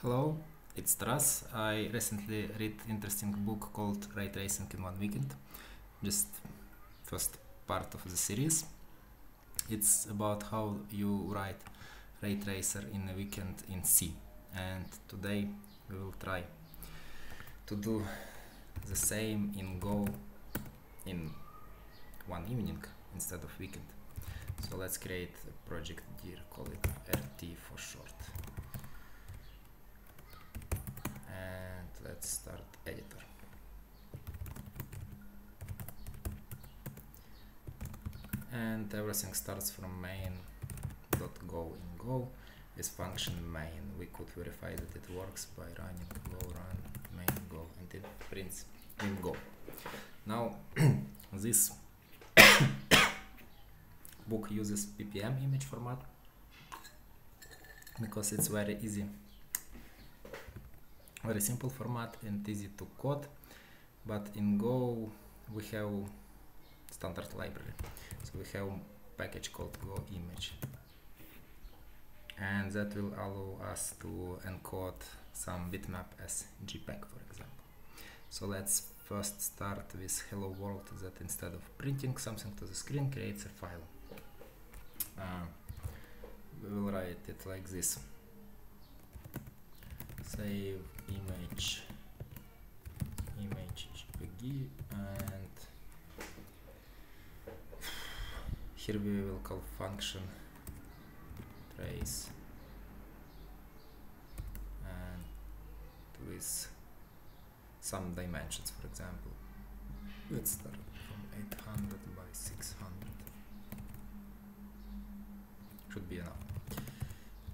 Hello, it's Taras. I recently read interesting book called Ray Tracing in One Weekend. Just first part of the series. It's about how you write ray tracer in a weekend in C. And today we will try to do the same in Go in one evening instead of weekend. So let's create a project here, call it RT for short. And let's start editor. And everything starts from main.go in Go. This function main, we could verify that it works by running go run main go and it prints in Go. Now this book uses ppm image format because it's very easy very simple format and easy to code but in go we have standard library. So we have package called go image. And that will allow us to encode some bitmap as jpeg for example. So let's first start with hello world that instead of printing something to the screen creates a file. Uh, we will write it like this. Save image. Image jpg and here we will call function trace. And with some dimensions for example. Let's start from 800 by 600 should be enough.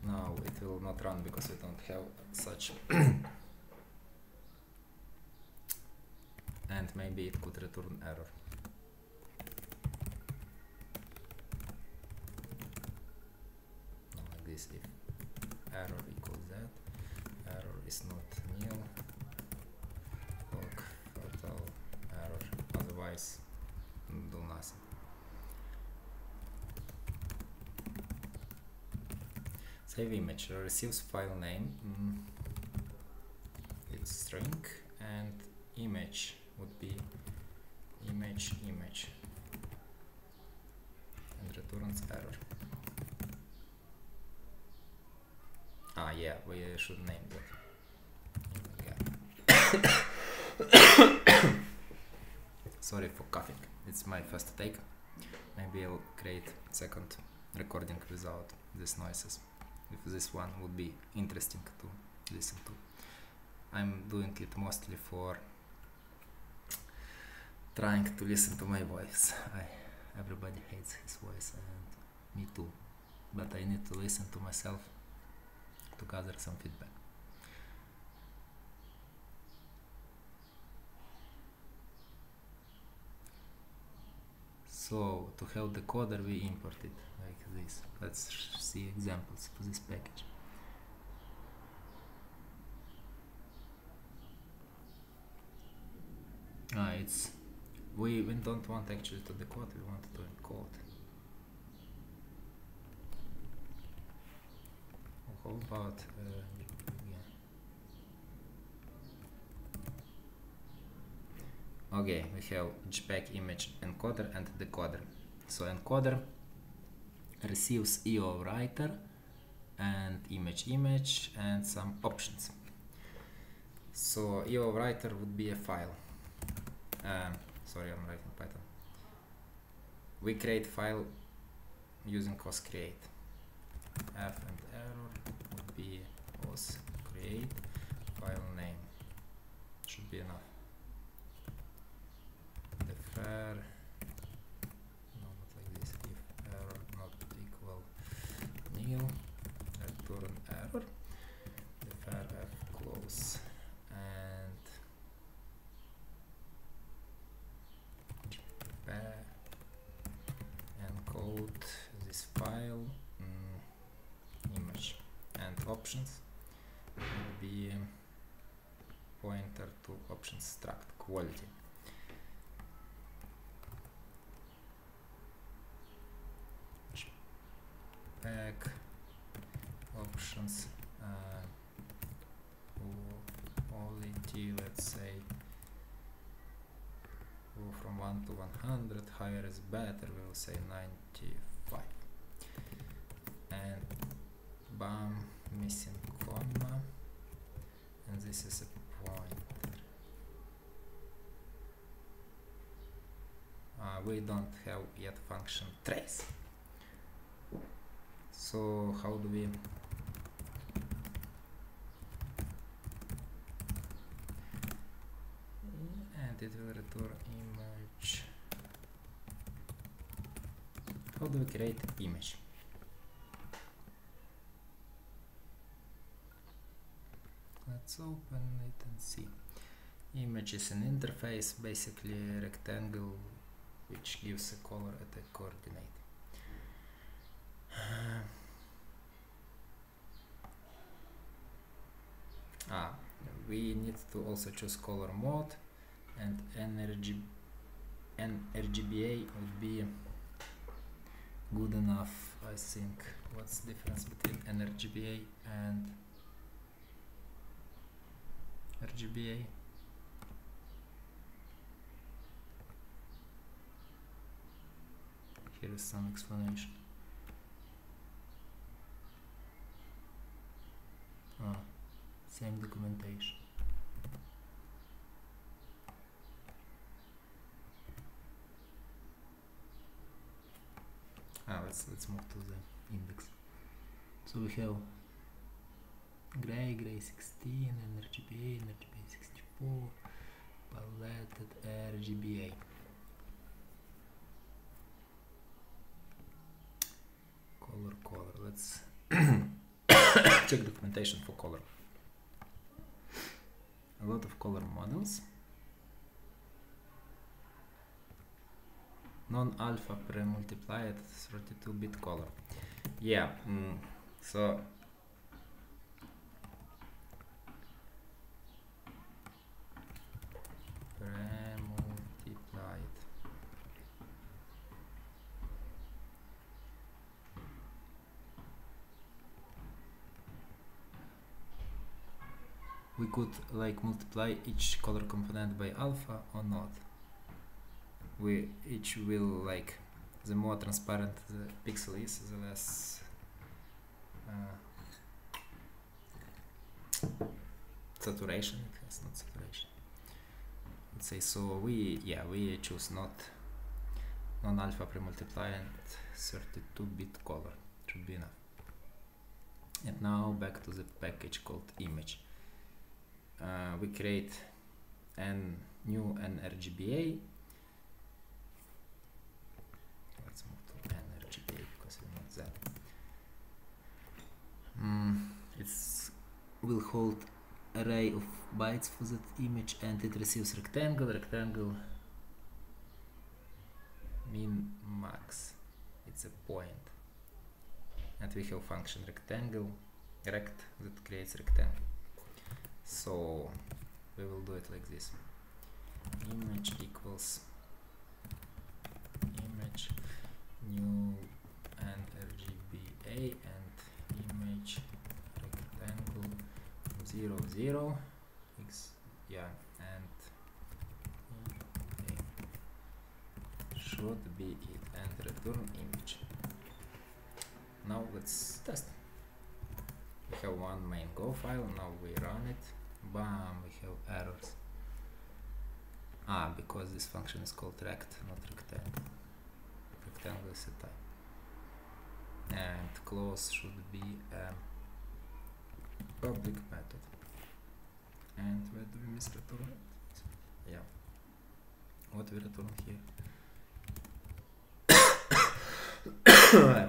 Now it will not run because we don't have such and maybe it could return error. Like this if error equals that error is not nil log fatal error otherwise do nothing. Save image receives file name mm, it's string and image would be image image. And returns error ah yeah we should name that. Sorry for coughing. It's my first take. Maybe I'll create second recording without these noises. If this one would be interesting to listen to. I'm doing it mostly for trying to listen to my voice. I everybody hates his voice and me too. But I need to listen to myself to gather some feedback. So to help the coder we import it like this. Let's see examples for this package. Ah, it's we, we don't want actually to decode, we want to encode. How about uh. Okay, we have JPEG image encoder and decoder. So encoder receives IO writer and image image and some options. So IO writer would be a file. Um, sorry, I'm writing Python. We create file using os create. F and error would be os create file name. Should be enough. Defer nil return error defer f close and encode this file mm, image and options. Will be uh, pointer to options struct quality pack options uh, 1 to 100 higher is better we will say 95 and bam missing comma and this is a pointer uh, we don't have yet function trace. So how do we and it will return image. How do we create image? Let's open it and see. Image is an interface basically rectangle which gives a color at a coordinate. Ah we need to also choose color mode and and RGBA would be good enough I think. What's the difference between NRGBA and RGBA here is some explanation. Ah same documentation. Ah let's let's move to the index. So we have gray gray 16 NRGBA and RGBA 64 paletted RGBA color color. Let's check documentation for color. A lot of color models. Non-alpha pre-multiplied 32-bit color. Yeah mm, so pre-multiplied we could like multiply each color component by alpha or not. We each will like the more transparent the pixel is the less uh, saturation it has not saturation. Let's say so we yeah we choose not non-alpha pre-multiply and 32 bit color should be enough. And now back to the package called image uh, we create an new nRGBA let's move to nRGBA because we want that. Mm, will hold array of bytes for that image and it receives rectangle. Rectangle min max. It's a point. point. And we have function rectangle. Rect that creates rectangle so we will do it like this. Image equals image new and RGBA and image rectangle 0 0 x yeah and okay. should be it. And return image. Now let's test have one main go file now we run it. Bam we have errors. Ah because this function is called rect not rectangle. Rectangle is a type. And close should be a public method. And where do we miss the return yeah. What we return here?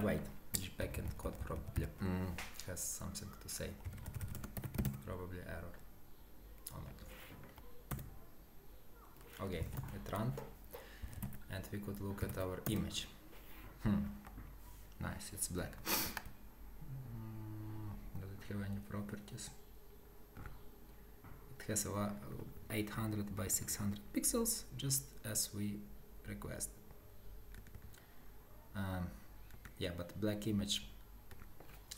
Wait backend code probably. Mm, has something to say. Probably error. Or not okay it ran and we could look at our image. Hmm. nice it's black. Mm, does it have any properties? It has a 800 by 600 pixels just as we request. Um, yeah but black image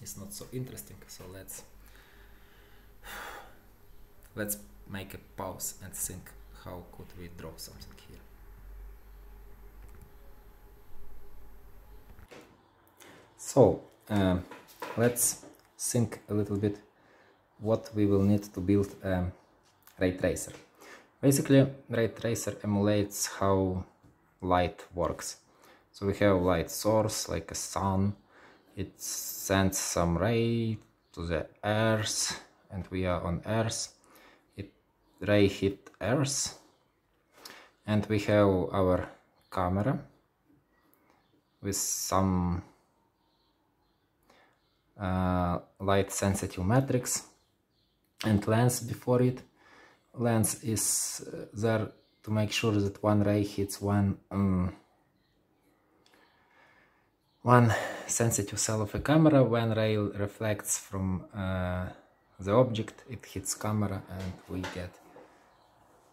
is not so interesting so let's let's make a pause and think how could we draw something here. So um, let's think a little bit what we will need to build a ray tracer. Basically ray tracer emulates how light works. So we have light source like a sun. It sends some ray to the earth and we are on earth. It ray hit earth and we have our camera with some uh, light sensitive matrix and lens before it. Lens is uh, there to make sure that one ray hits one um, one sensitive cell of a camera. When ray reflects from uh, the object, it hits camera and we get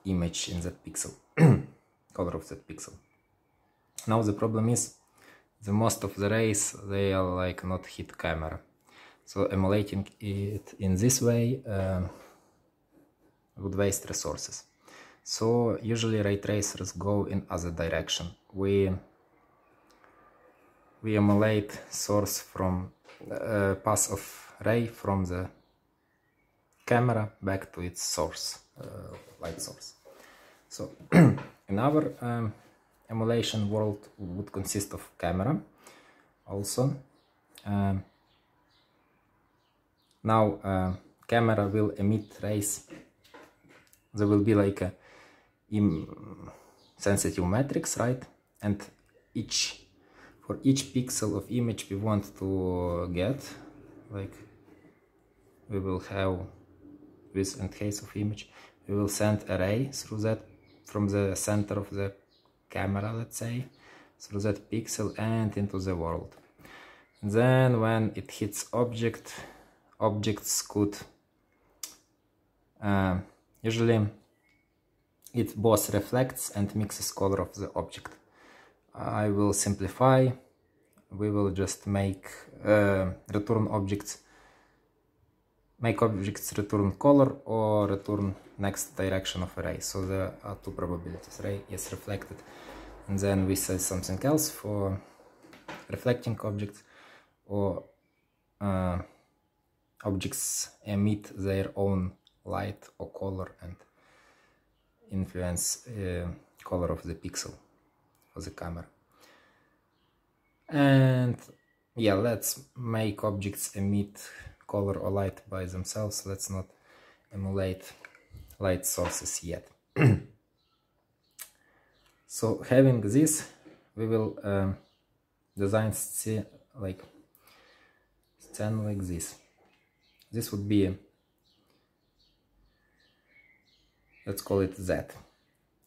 image in that pixel, color of that pixel. Now the problem is the most of the rays they are like not hit camera so emulating it in this way uh, would waste resources so usually ray tracers go in other direction we we emulate source from uh, pass of ray from the camera back to its source uh, light source. So in our um, emulation world would consist of camera also um, now uh, camera will emit rays. There will be like a sensitive matrix right? And each for each pixel of image we want to get like we will have with in case of image. We will send a ray through that from the center of the camera let's say through that pixel and into the world. And then when it hits object objects could uh, usually it both reflects and mixes color of the object I will simplify. We will just make uh, return objects make objects return color or return next direction of array. So there are two probabilities ray is reflected. And then we say something else for reflecting objects or uh, objects emit their own light or color and influence uh, color of the pixel the camera. And yeah let's make objects emit color or light by themselves. Let's not emulate light sources yet. So having this we will um, design like scene like this. This would be let's call it Z.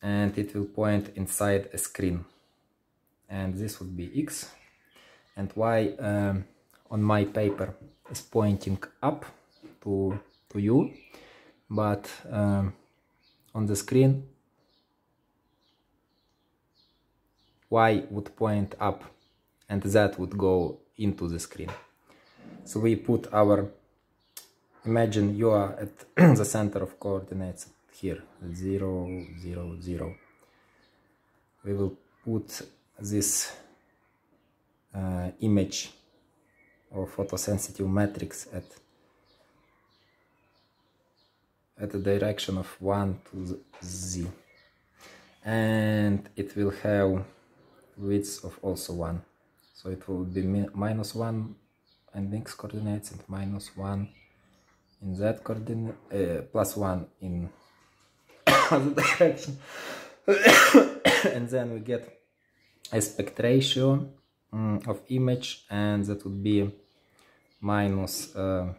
And it will point inside a screen and this would be X. And Y um, on my paper is pointing up to, to you. But um, on the screen Y would point up and that would go into the screen. So we put our imagine you are at the center of coordinates here 0 0 0 we will put this uh, image or photosensitive matrix at at the direction of 1 to z and it will have width of also 1 so it will be minus 1 and x coordinates and minus 1 in z coordinate uh, plus 1 in other direction. And then we get aspect ratio um, of image and that would be minus uh,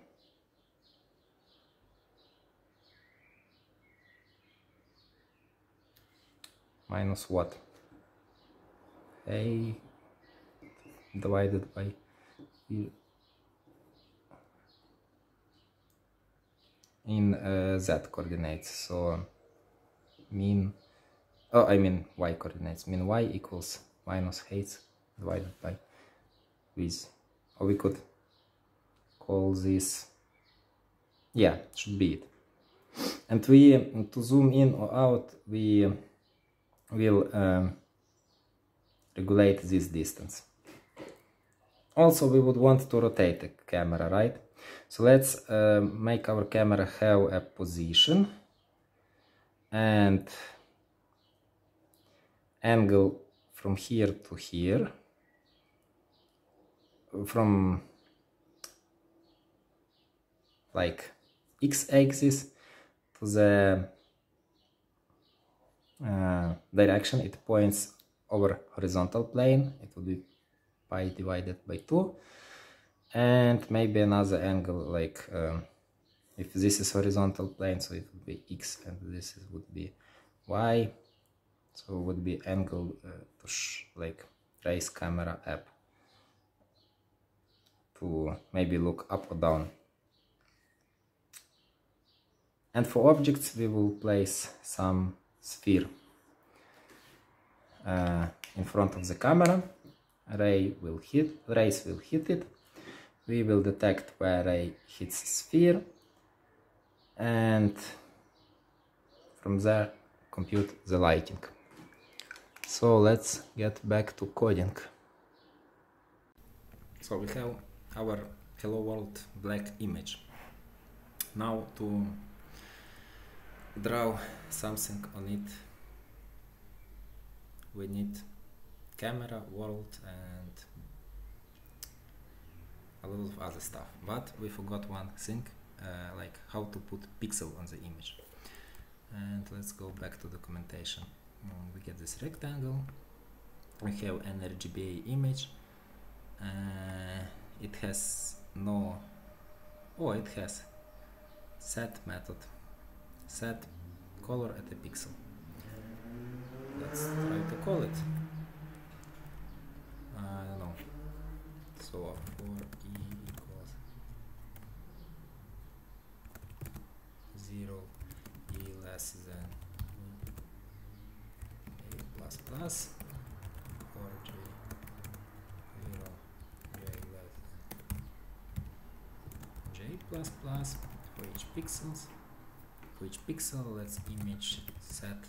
minus what? A divided by in uh, z coordinates. So mean oh I mean y coordinates. Mean y equals minus height divided by width or we could call this yeah should be it. And we to zoom in or out we will um, regulate this distance. Also we would want to rotate the camera, right? So let's uh, make our camera have a position and angle from here to here from like x-axis to the uh, direction it points over horizontal plane. It will be pi divided by 2 and maybe another angle like um, if this is horizontal plane so it would be x and this is, would be y so it would be angle uh, to like raise camera up to maybe look up or down. And for objects we will place some sphere uh, in front of the camera. Ray will hit rays will hit it. We will detect where ray hits sphere. And from there compute the lighting so let's get back to coding. So we have our hello world black image. Now to draw something on it we need camera world and a lot of other stuff. But we forgot one thing uh, like how to put pixel on the image. And let's go back to documentation. um, we get this rectangle. We have an RGBA image. Uh, it has no oh it has set method set color at a pixel. Let's try to call it. So for e equals 0 e less than plus plus or j 0 j less than j plus plus for each pixels? For each pixel? Let's image set.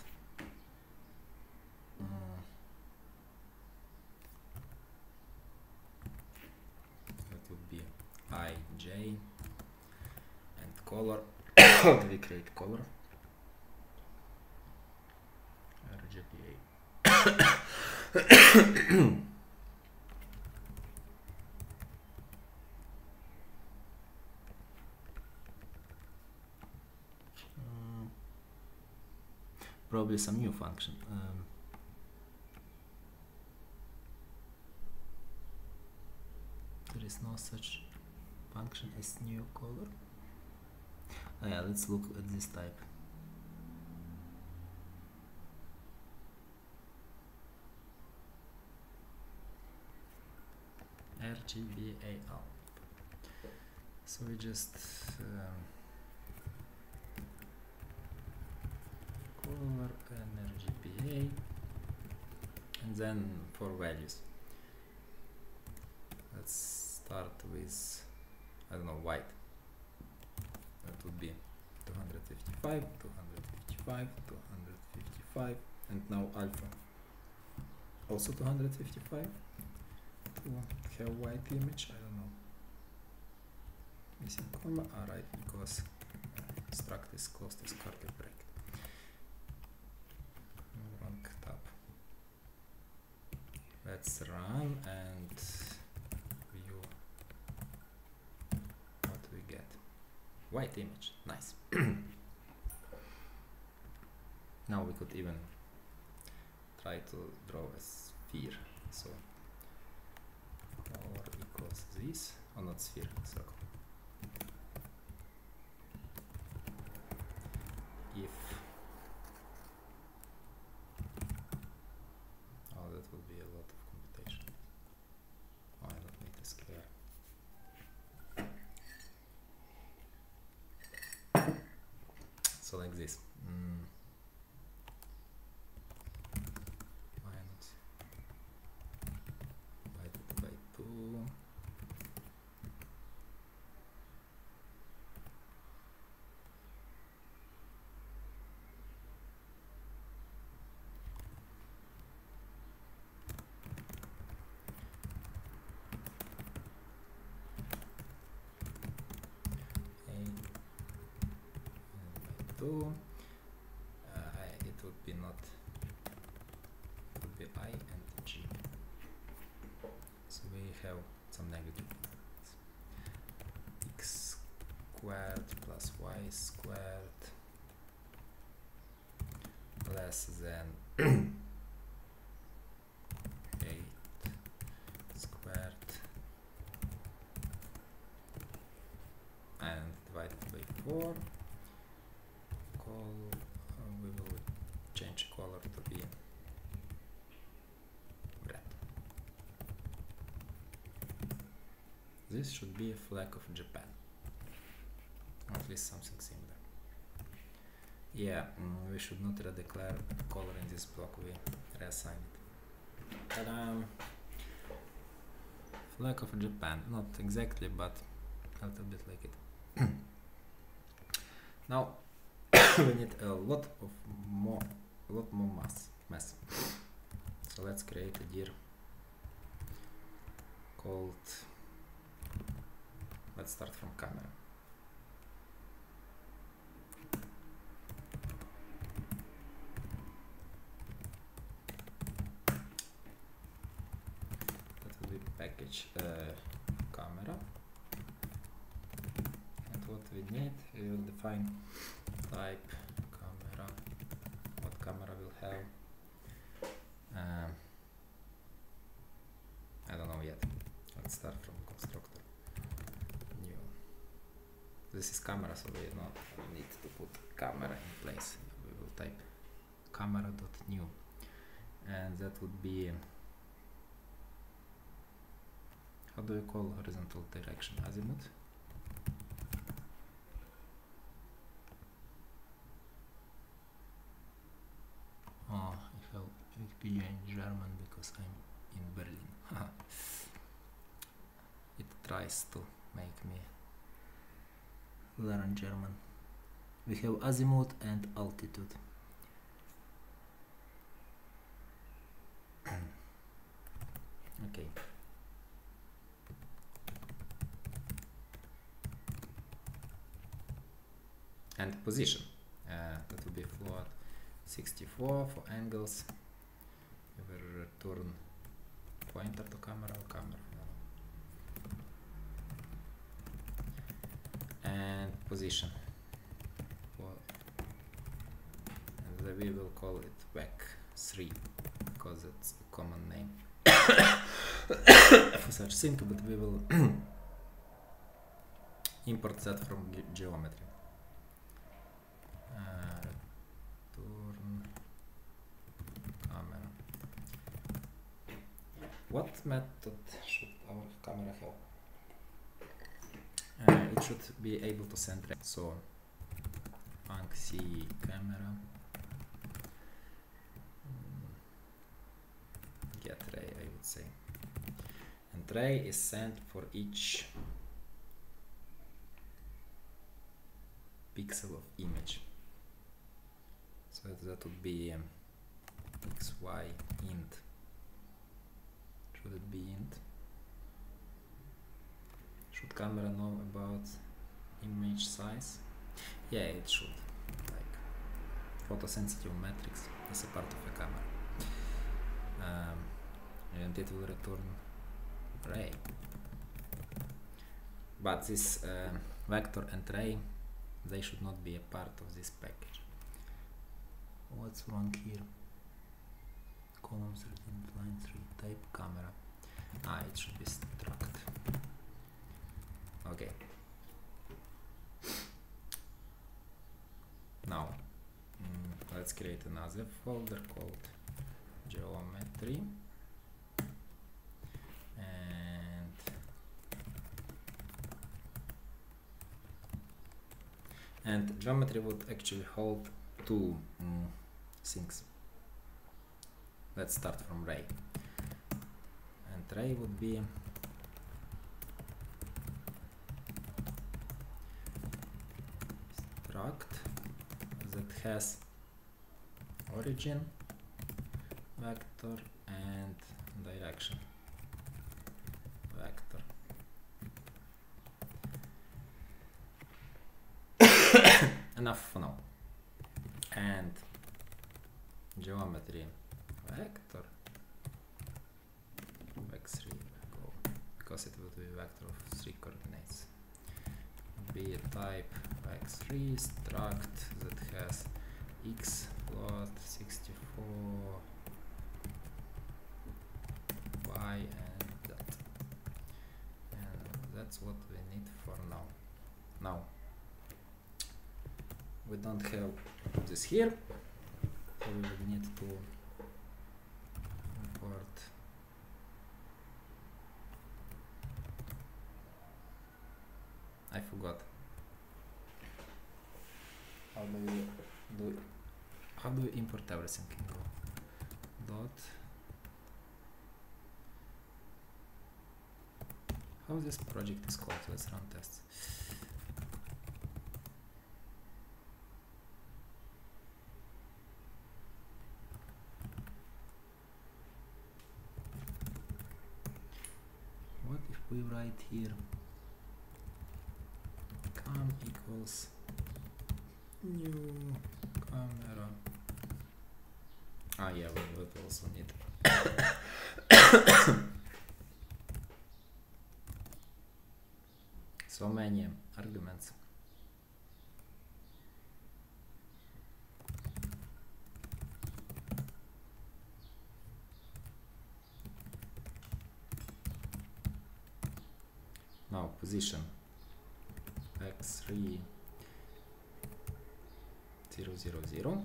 Mm, that would be ij and color. We create color RGBA Mm, probably some new function um, there is no such function as new color. Oh yeah let's look at this type RGBAL so we just um, color RGBA and then for values. Let's start with I don't know white. That would be 255 255 255 and now alpha. Also 255 to have white image I don't know. Missing comma alright because uh, struct is closed as carpet bracket wrong tab. Let's run and view what we get. White image nice. Now we could even try to draw a sphere so or equals this or not sphere circle if oh that would be a lot of computation oh, I don't need a square so like this mm. minus divided by 2 2 uh, it would be not it would be i and g. So we have some negative x squared plus y squared less than 8 squared and divided by 4 call uh, we will change color to be red this should be a flag of Japan. Or at least something similar. Yeah mm, we should not redeclare color in this block we reassign it. Flag of Japan not exactly but a little bit like it. Now we need a lot of more a lot more mass mass. So let's create a dir called let's start from camera. That will be package uh, camera. And what we need we will define type camera what camera will have. Um, I don't know yet. Let's start from constructor this is camera so we not need to put camera in place. We will type camera dot new and that would be how do you call horizontal direction? Azimuth? Oh, I have Wikipedia in German because I'm in Berlin. it tries to make me learn German. We have azimuth and altitude. okay. And position. Uh, that will be float 64 for angles. We will return pointer to camera or camera. And position. And we will call it vec 3 because it's a common name for such thing, but we will import that from ge geometry. Uh. What method should our camera have? Should be able to send. So func camera. Mm, get ray I would say. And ray is sent for each pixel of image. So that would be um, xy int. Should it be int should camera know about image size? Yeah it should like photosensitive matrix is a part of a camera. Um, and it will return ray. But this uh, vector and ray they should not be a part of this package. What's wrong here? Column 13 line 3 type camera. Ah it should be struct okay. Now mm, let's create another folder called geometry. And and geometry would actually hold two mm, things let's start from ray. And ray would be struct that has origin vector and direction. Vector. Enough for now. And geometry. Vector. Vec3 go. Because it will be vector of three coordinates a type vec3 struct that has x float 64 y and that and that's what we need for now. Now we don't have this here so we need to import I forgot how do how do we import everything dot. How this project is called? Let's run tests. What if we write here? Cam equals new camera ah yeah we would also need so many arguments now position. Vec3 0 0 0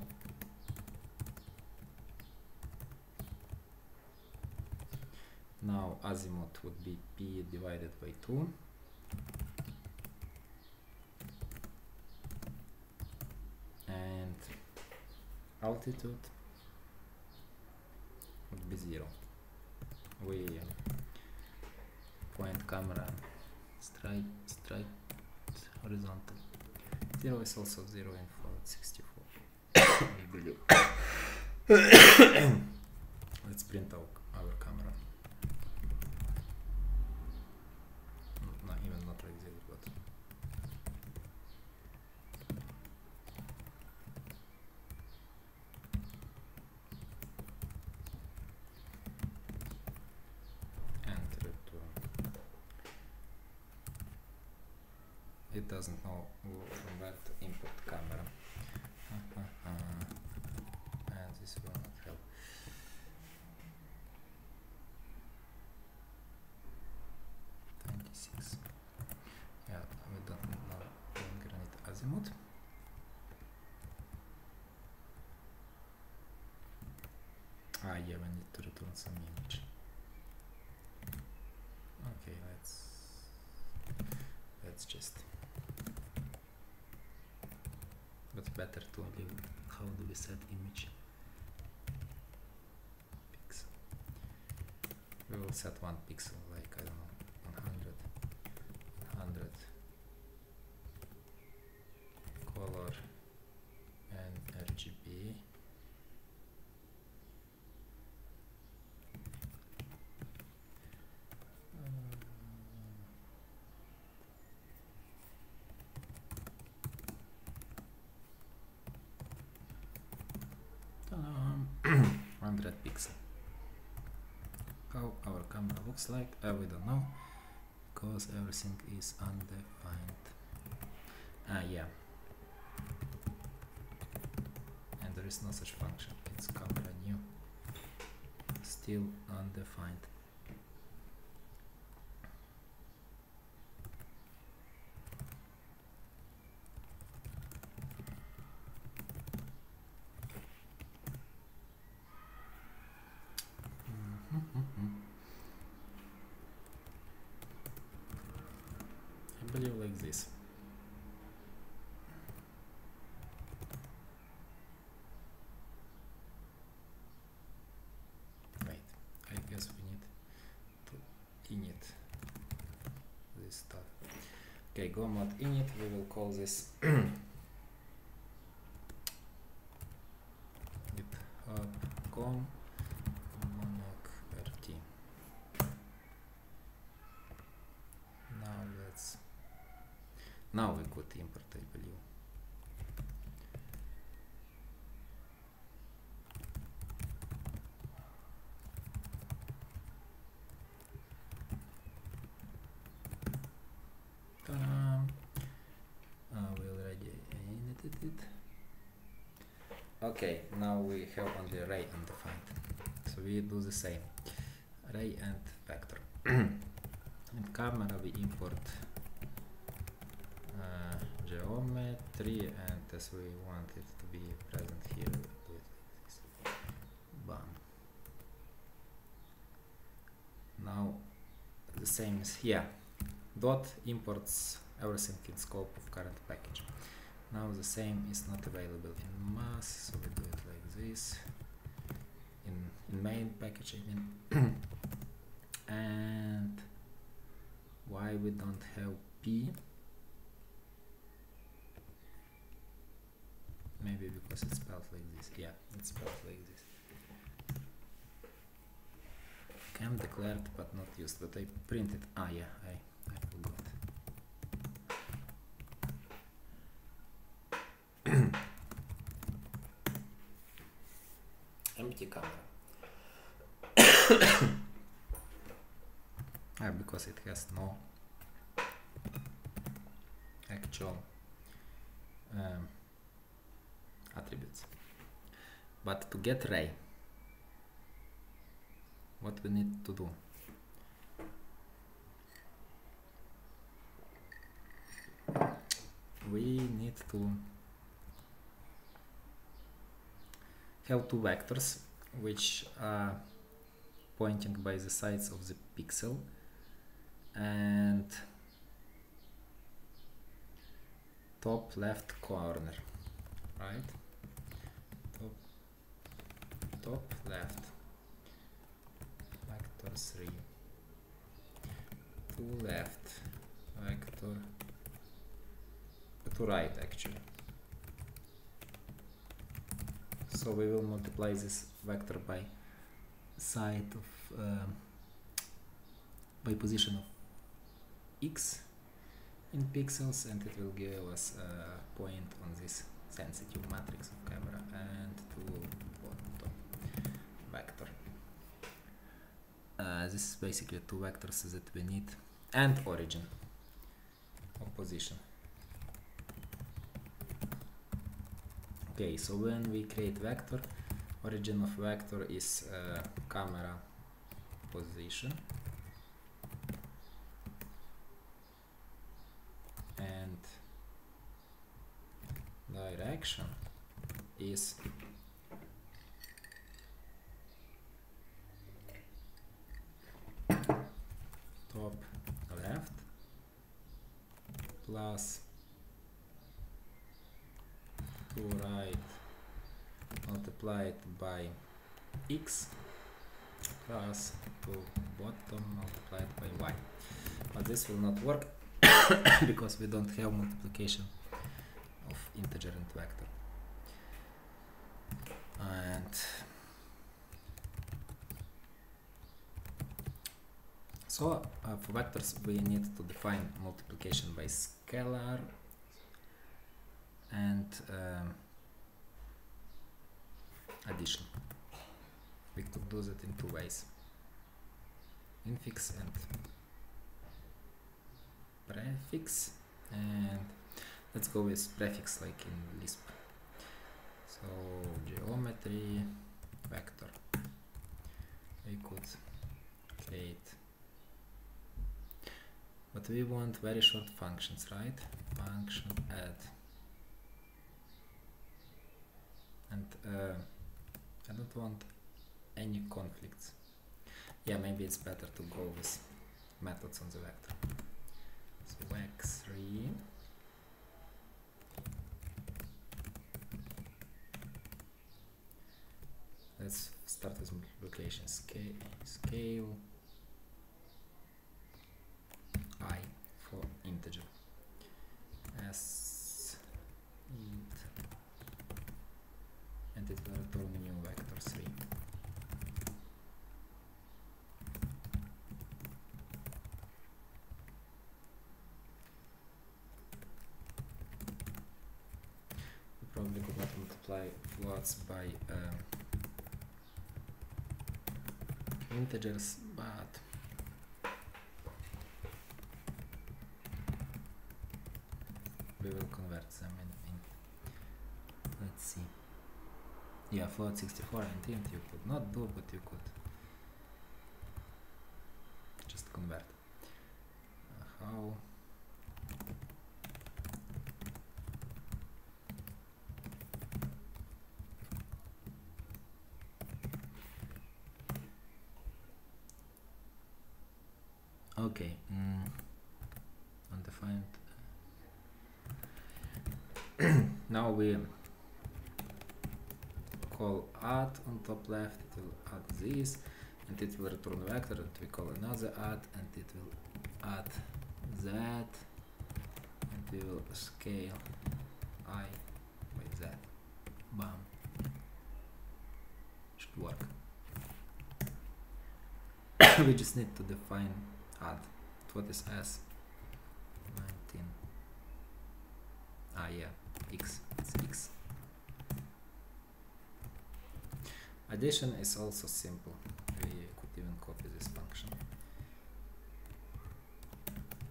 now azimuth would be p divided by 2 and altitude would be 0 we point camera. Straight straight horizontal. 0 is also 0 in float 64 I believe let's print out our camera Mm, not even not like this but and return it doesn't know wh- from where to import camera and this will not help Twenty six. Yeah, we don't know longer need azimuth. Ah, yeah, we need to return some image. Okay, let's let's just. But better to leave. How do we set image? Pixel. We will set one pixel, like I don't know. 100 100 color and RGB um, 100 pixel how our like uh, we don't know because everything is undefined. Ah yeah. And there is no such function. It's camera new. Still undefined Mhm. I believe like this. Wait, I guess we need to init this stuff. Okay, go mod init, we will call this github com monarch rt. Now let's now we could import I believe. Okay now we have only array undefined so we do the same. Array and vector. In camera we import uh, geometry and as we want it to be present here do it this now the same is here. Dot imports everything in scope of current package now the same is not available in math so we do it like this. In, in main package I mean and why we don't have p? Maybe because it's spelled like this. Yeah it's spelled like this. Cam declared but not used but I printed ah yeah I, I forgot empty camera ah, because it has no actual um, attributes. But to get ray what we need to do? We need to have two vectors which are pointing by the sides of the pixel. And top left corner right? Top top left. Vector 3 to left. Vector to right actually so we will multiply this vector by side of um, by position of x in pixels and it will give us a point on this sensitive matrix of camera and to bottom vector. Uh, this is basically two vectors that we need and origin of position okay so when we create vector origin of vector is uh, camera position. And direction is top left plus to right multiplied by x plus to bottom multiplied by y. But this will not work because we don't have multiplication of integer and vector. And so uh, for vectors we need to define multiplication by scalar and um, addition. We could do that in two ways. Infix and prefix and let's go with prefix like in Lisp. So geometry vector we could create. But we want very short functions right? Function add and uh, I don't want any conflicts yeah maybe it's better to go with methods on the vector. So x3 let's start with multiplication scale scale. I for integer. S int and it will return a new vector 3 we probably could not multiply floats by um, integers but we will convert them in, in let's see. Yeah float 64 and int you could not do but you could just convert uh, how okay mm, undefined now we call add on left it will add this and it will return a vector and we call another add and it will add that and we will scale i by that bam. Should work. We just need to define add. What is s 19 ah yeah x it's x addition is also simple we could even copy this function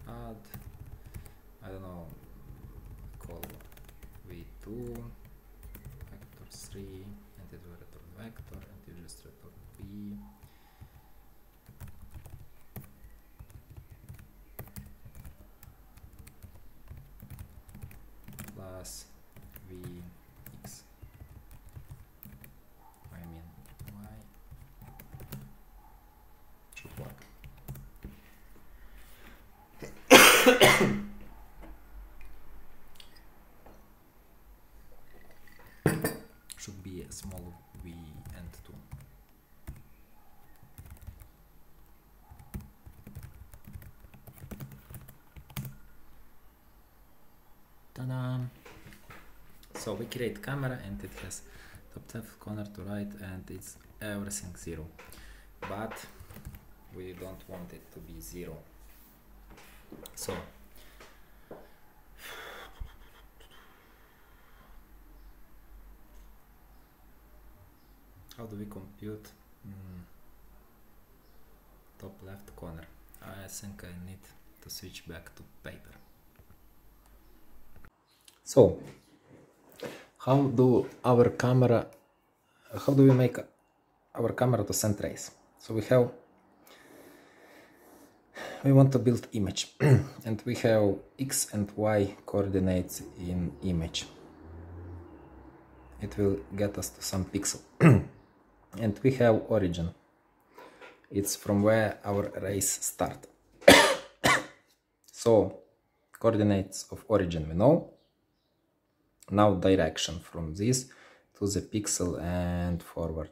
add I don't know call v2 vector 3 and it will return vector and you just return v plus vx I mean y should work should be a small v and 2 Ta-da! So we create camera and it has top left corner to right and it's everything zero. But we don't want it to be zero. So how do we compute mm, top left corner? I think I need to switch back to paper. So, how do our camera, how do we make our camera to send rays? So we have, we want to build image and we have x and y coordinates in image. It will get us to some pixel. and we have origin. It's from where our rays start. so, coordinates of origin we know now direction from this to the pixel and forward.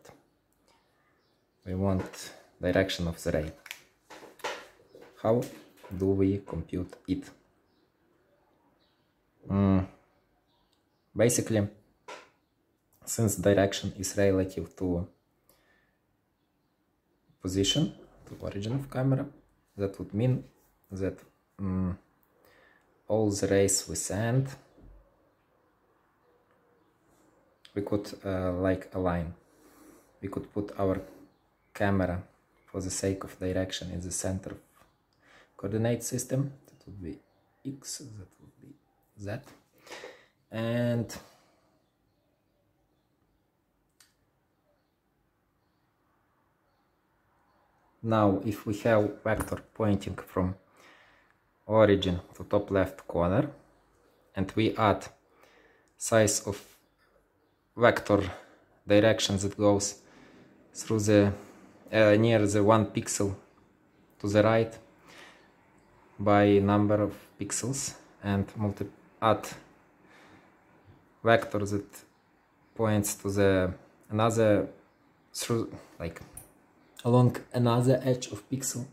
We want direction of the ray. How do we compute it? Mm. basically since direction is relative to position to origin of camera that would mean that mm, all the rays we send we could uh, like align we could put our camera for the sake of direction in the center of coordinate system. That would be x that would be z. And now if we have vector pointing from origin to top left corner and we add size of vector direction that goes through the uh, near the one pixel to the right by number of pixels and multi add vector that points to the another through like along another edge of pixel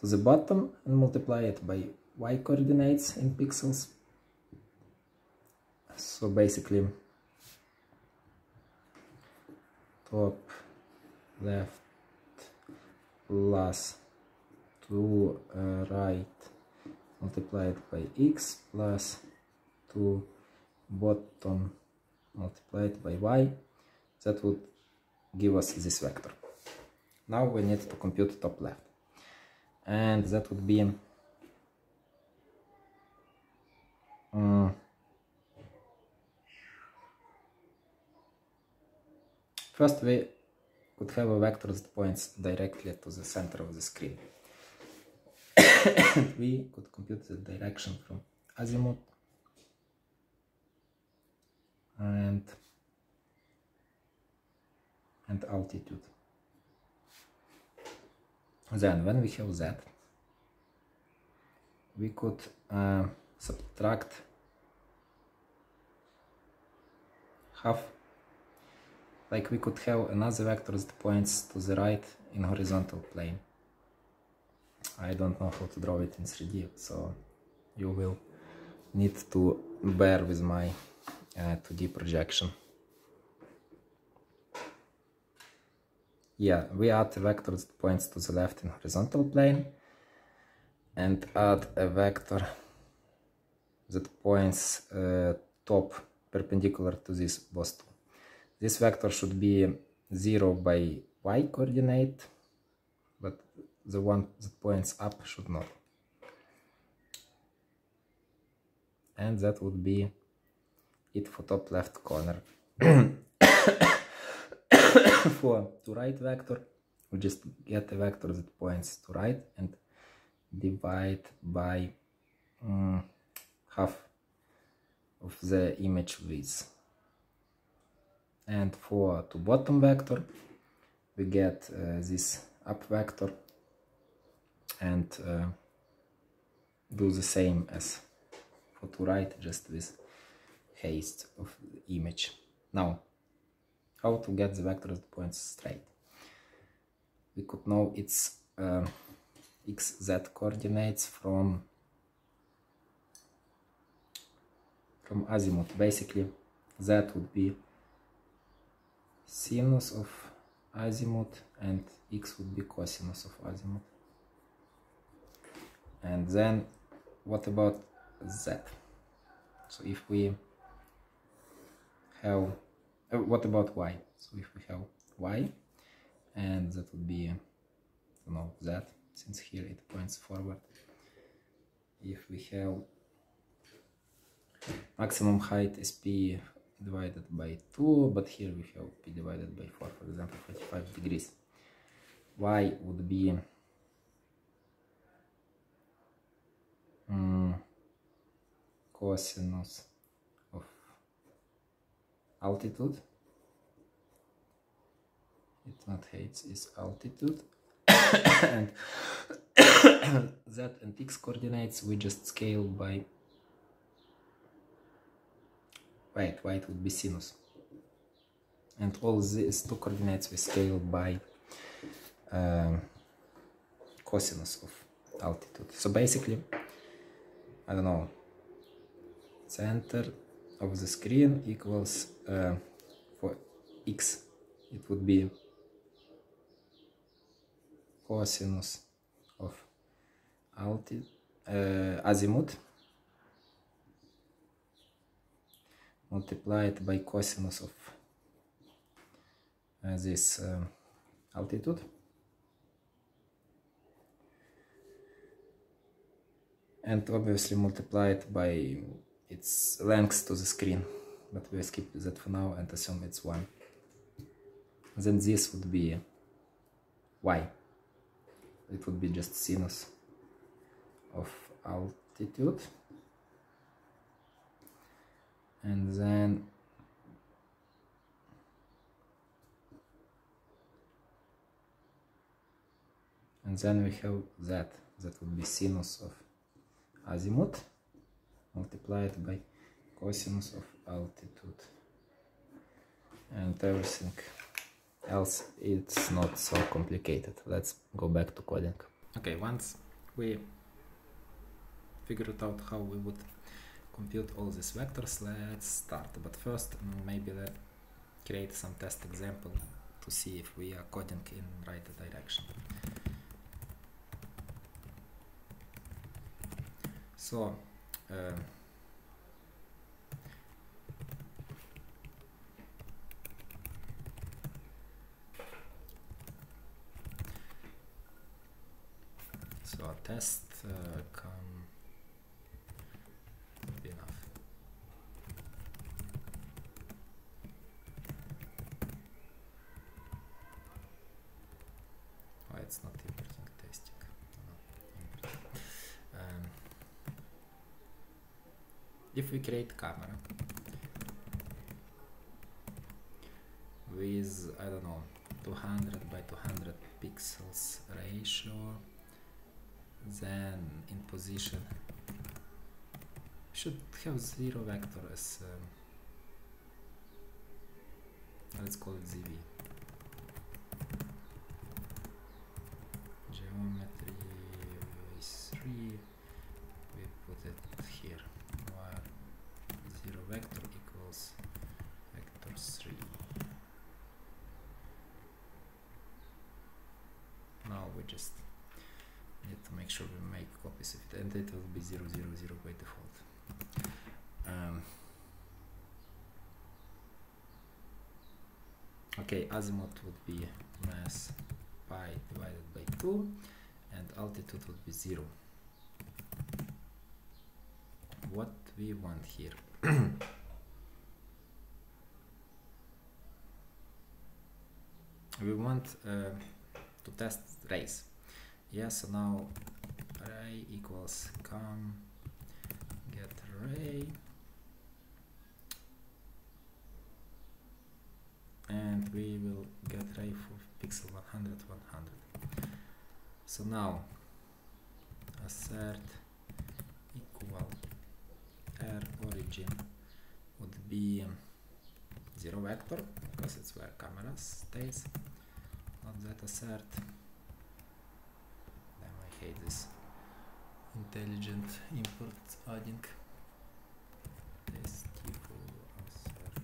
to the bottom and multiply it by y coordinates in pixels. So basically top left plus 2 uh, right multiplied by x plus 2 bottom multiplied by y. That would give us this vector. Now we need to compute top left. And that would be um, First we could have a vector that points directly to the center of the screen. we could compute the direction from azimuth and and altitude. Then when we have that, we could uh, subtract half like we could have another vector that points to the right in horizontal plane I don't know how to draw it in 3D so you will need to bear with my uh, 2D projection yeah we add a vector that points to the left in horizontal plane and add a vector that points uh, top perpendicular to this both. This vector should be 0 by y coordinate, but the one that points up should not. And that would be it for top left corner. for to right vector, we just get a vector that points to right and divide by um, half of the image width and for to bottom vector we get uh, this up vector and uh, do the same as for to right just with haste of the image. Now how to get the vector that points straight? We could know its uh, xz coordinates from from azimuth. Basically that would be sinus of azimuth and x would be cosinus of azimuth and then what about z? So if we have uh, what about y? So if we have y and that would be you know z since here it points forward. If we have maximum height is p divided by 2 but here we have p divided by 4 for example 45 degrees. Y would be um, cosinus of altitude. It's not height is altitude. And z and x coordinates we just scale by wait wait would be sinus. And all these two coordinates we scale by um, cosinus of altitude. So basically I don't know center of the screen equals uh, for x it would be cosinus of altitude uh, azimuth multiplied by cosinus of uh, this uh, altitude. And obviously multiplied by its length to the screen. But we skip that for now and assume it's 1 then this would be y. It would be just sinus of altitude and then and then we have that. That would be sinus of azimuth multiplied by cosinus of altitude. And everything else it's not so complicated. Let's go back to coding. Okay once we figured out how we would compute all these vectors let's start. But first maybe let create some test example to see if we are coding in right direction. So uh, so test uh, come enough if we create camera with I don't know 200 by 200 pixels ratio then in position should have zero vector as um, let's call it ZV geometry v3 we put it here where zero vector equals vector 3 now we just need to make sure we make copies of it and it will be 0 0 0 by default. Um, okay azimuth would be math pi divided by 2 and altitude would be 0 what we want here we want uh, to test rays yeah so now ray equals cam get ray. And we will get ray for pixel 100 100 so now assert equal r origin would be um, zero vector because it's where camera stays. Not that assert. Damn I hate this intelligent import adding testify assert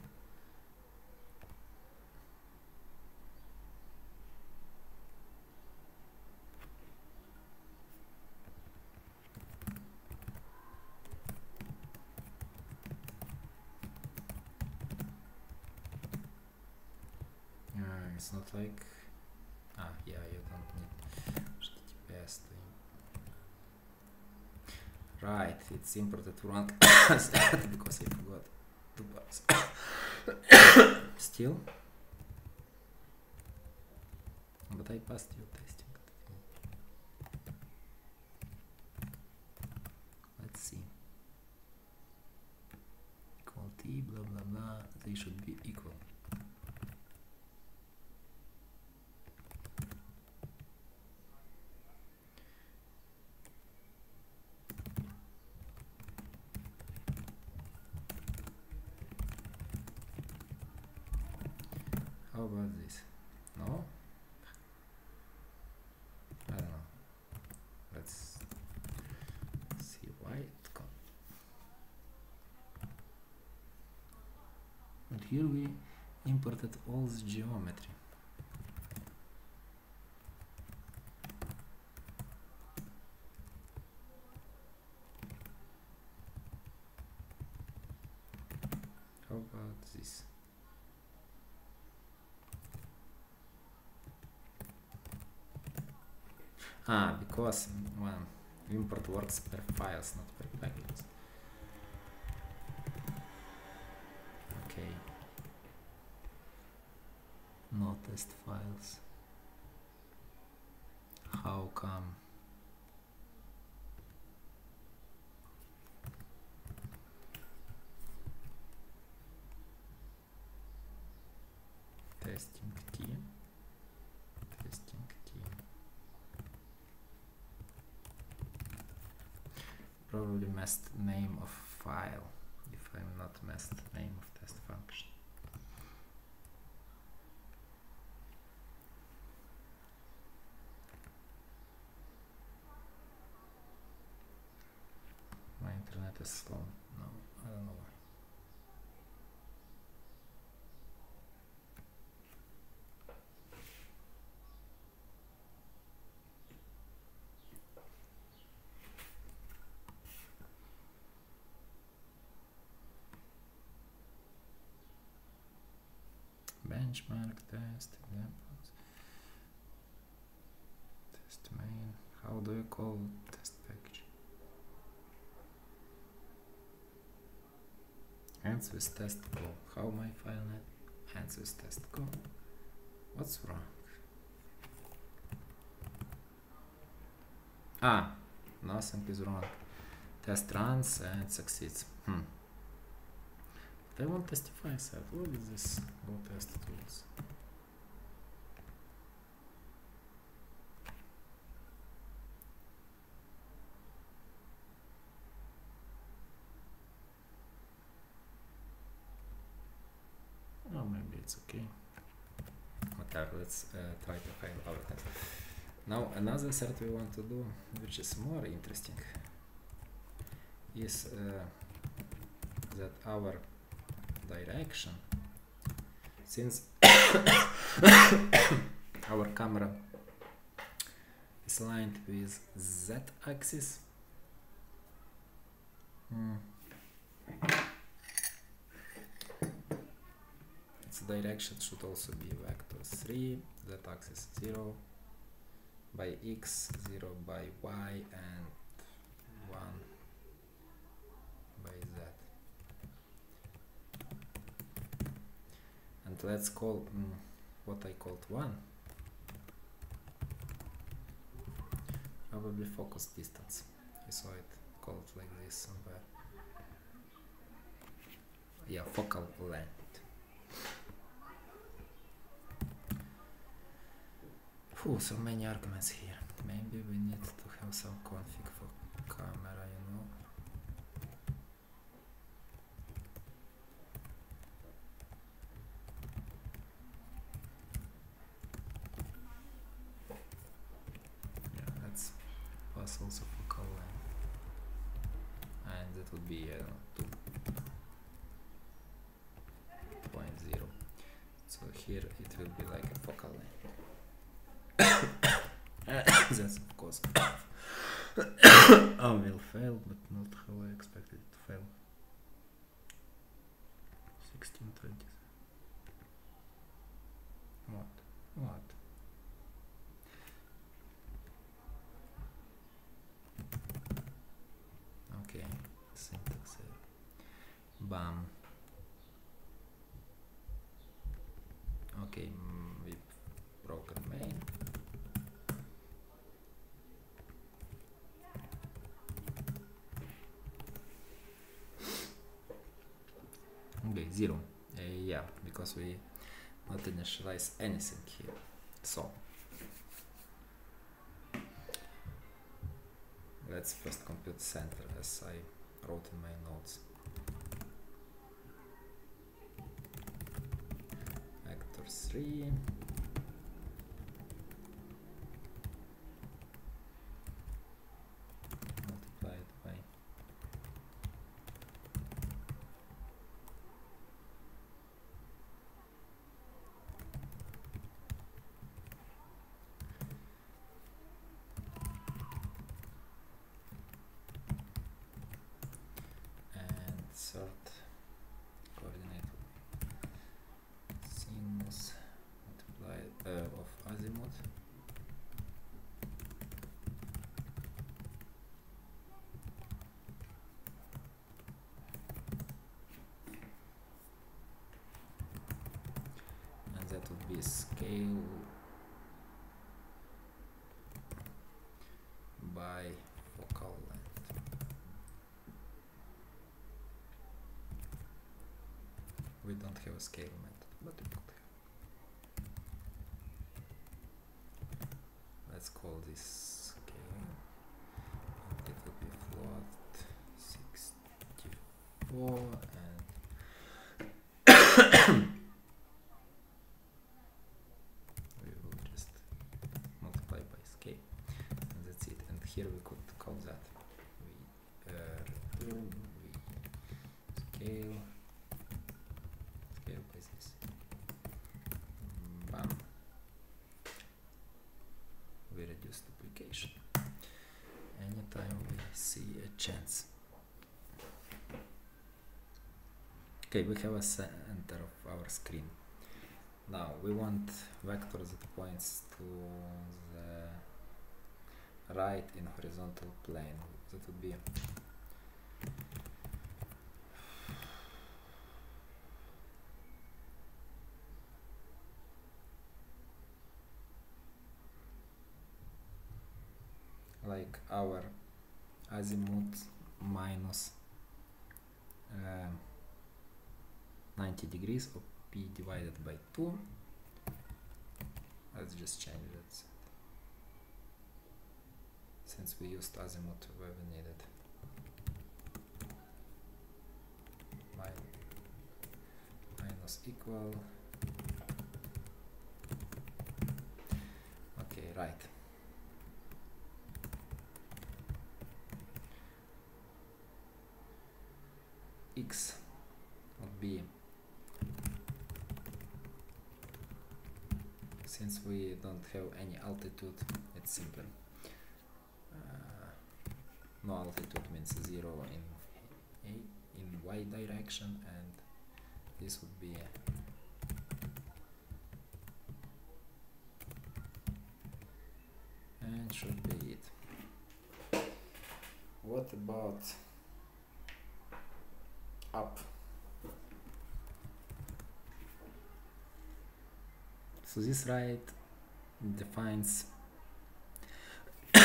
Uh, it's not like ah yeah you don't need HTTPS to im- imported wrong stat because I forgot two bars still but I passed your testing let's see equal t blah blah blah they should be equal How about this? No? I don't know. Let's see why it come. But here we imported all the geometry. How about this? Ah, because well, import works per files, not per packages. Okay. No test files. How come? Testing T. Testing T. messed name of file if I'm not messed name of test function. My internet is slow. No, I don't know why. Benchmark test examples test. Main. How do you call test package? With test call. How my file net with test call. What's wrong? Ah nothing is wrong. Test runs and succeeds. Hmm I want testify set. What is this? Go test tools. Oh, maybe it's okay. Whatever, let's uh, try to fail our test. Now another set we want to do, which is more interesting, is uh, that our direction, since our camera is aligned with z-axis, mm. its direction should also be vector 3, z-axis 0, by x, 0 by y, and 1 by z. And let's call mm, what I called 1 probably focus distance. I saw it called like this somewhere. Yeah, focal length. Phew, so many arguments here. Maybe we need to have some config for camera, you know. Yeah, let's pass also focal length. And that would be uh, 2.0. So here it will be like a focal length. That's of course I oh, will fail, but not how I expected it to fail. 1620. What? What? Okay, syntax. Bam. we not initialize anything here. So let's first compute center as I wrote in my notes. Vector 3 be scale by focal length. We don't have a scale method but we could have let's call this scale and it will be float 64 and we will just multiply by scale and that's it and here we could call that we uh, return we scale scale by this bam we reduce duplication we see a chance. Okay we have a center of our screen. Now we want vector that points to the right in horizontal plane. That would be like our azimuth minus um, 90 degrees of p divided by 2 let's just change that since we used azimuth where we needed minus equal. Okay right. X would be since we don't have any altitude it's simple. Uh, no altitude means zero in a in y direction and this would be and should be it. What about up so this right defines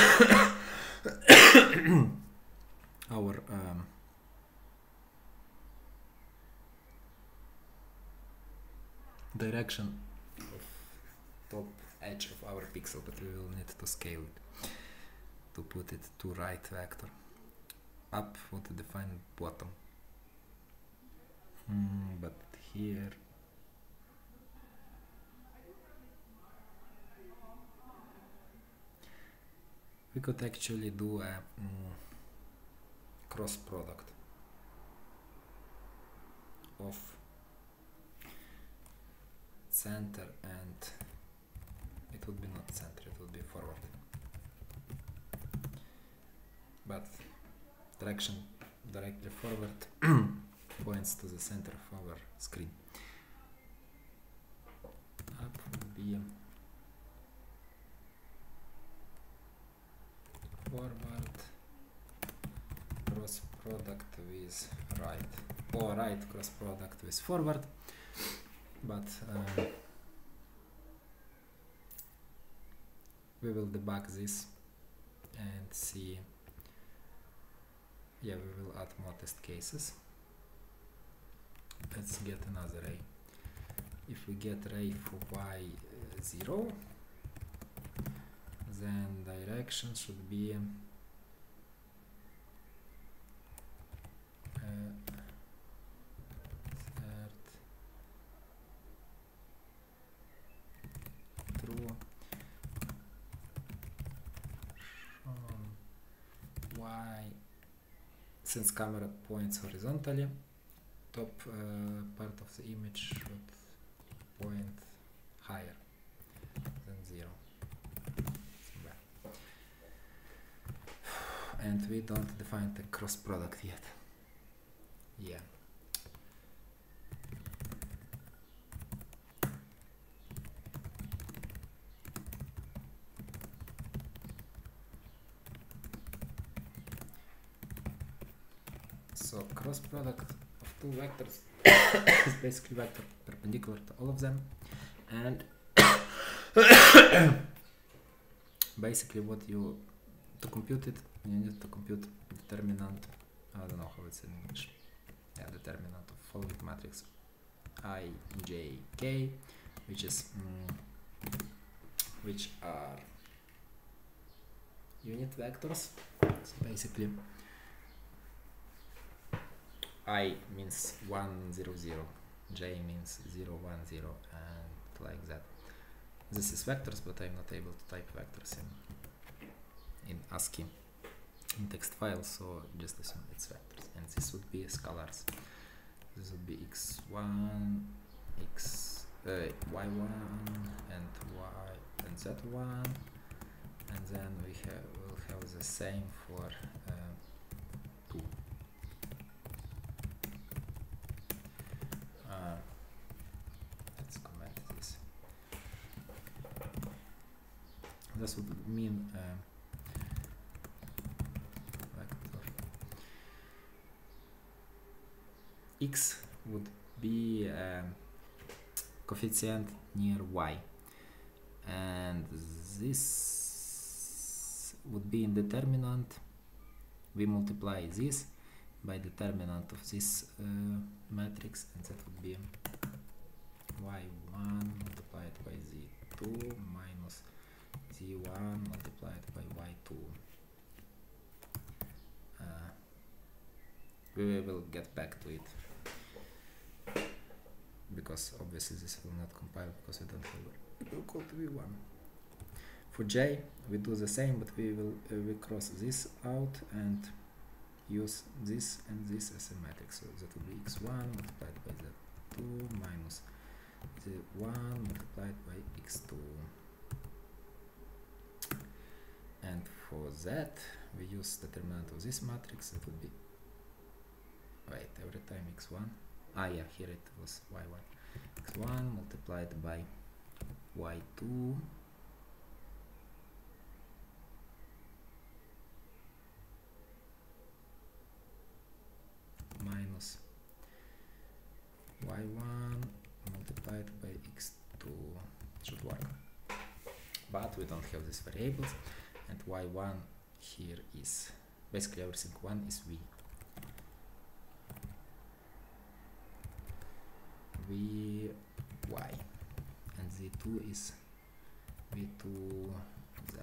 our um, direction of top edge of our pixel but we will need to scale it to put it to right vector. Up would define? Bottom. Mm, but here we could actually do a mm, cross product of center and it would be not center it would be forward. But direction directly forward points to the center of our screen. Up would be forward. Cross product with right. Or right cross product with forward. But uh, we will debug this and see. Yeah we will add more test cases. Let's get another ray. If we get ray for y uh, 0 then direction should be uh, y since camera points horizontally top uh, part of the image should point higher than zero and we don't define the cross product yet. Yeah. So cross product of two vectors is basically vector perpendicular to all of them and basically what you to compute it you need to compute determinant I don't know how it's in English determinant of following matrix. I j k which is mm, which are unit vectors. So basically i means 1 0 0 j means 0 1 0 and like that. This is vectors but i'm not able to type vectors in in ASCII in text file so just assume it's vectors. And this would be scalars. This would be x1 x uh, y1 and y and z1 and then we have will have the same for uh, 2 uh, let's comment this. This would mean uh, x would be a coefficient near y. And this would be in determinant. We multiply this by determinant of this uh, matrix and that would be y1 multiplied by z2 minus z1 multiplied by y2 uh, we will get back to it because obviously this will not compile because we don't have a equal to v1 for j we do the same but we will uh, we cross this out and use this and this as a matrix. So that will be x1 multiplied by z2 minus the 1 multiplied by x2 and for that we use determinant of this matrix. It will be wait every time x1 ah yeah here it was y1 x1 multiplied by y2 minus y1 multiplied by x2 should work. But we don't have these variables. And y1 here is basically everything 1 is v v y and z2 is v2 z.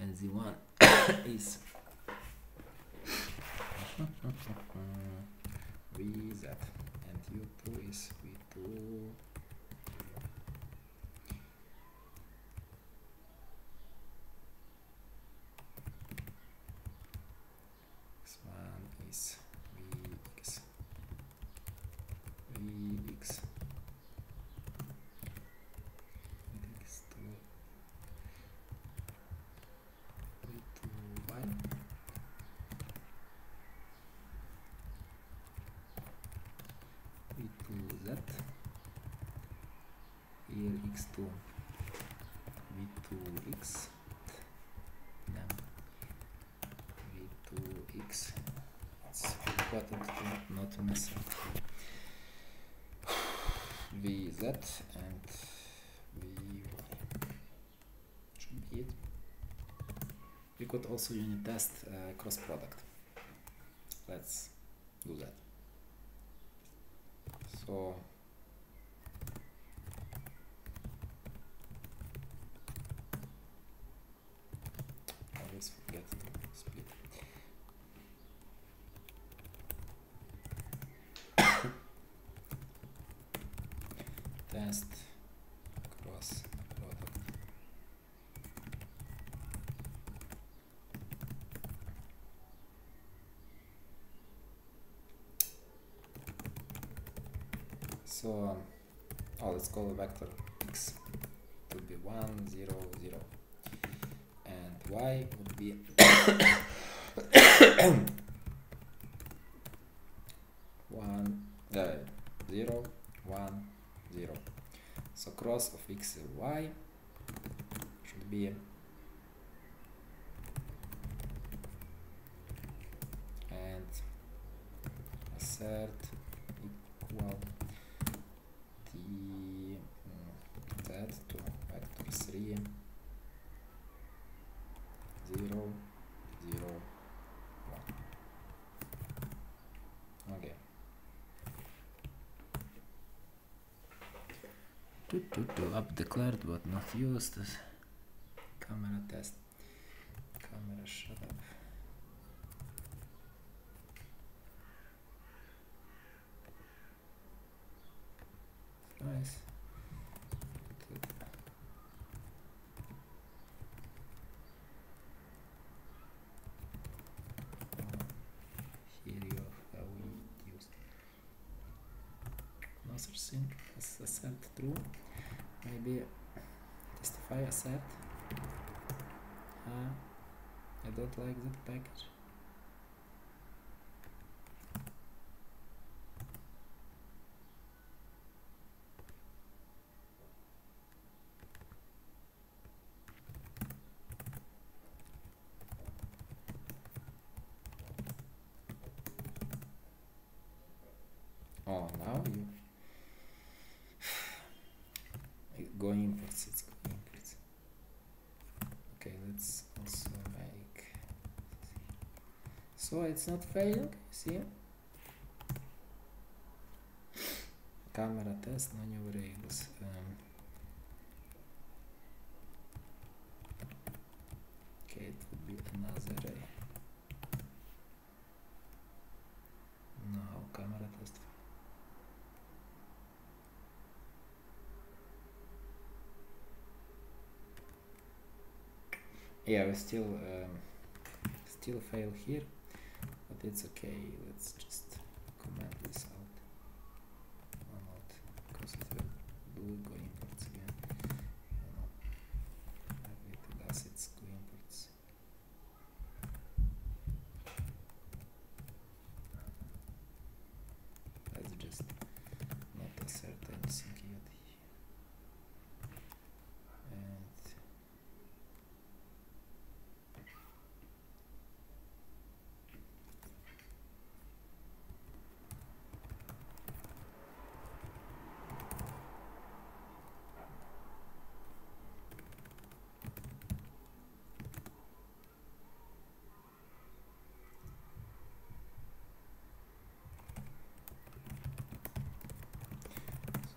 And z1 is vz and u2 is v2 v2 v2x then v2x it's important to not mess up vz and vy should be it. We could also unit test uh, cross product. Let's do that. So call the vector x. To be 1 0 0 and y would be to, to, to up declared but not used camera test like that package Oh, now you going inputs. It's going inputs. Okay, let's also make so it's not failing see? Camera test no new variables um, okay it would be another array now camera test. Yeah we still um, still fail here but it's okay let's just comment this out or not because it will do go imports again no, no. it does its go imports let's just not assert anything yet and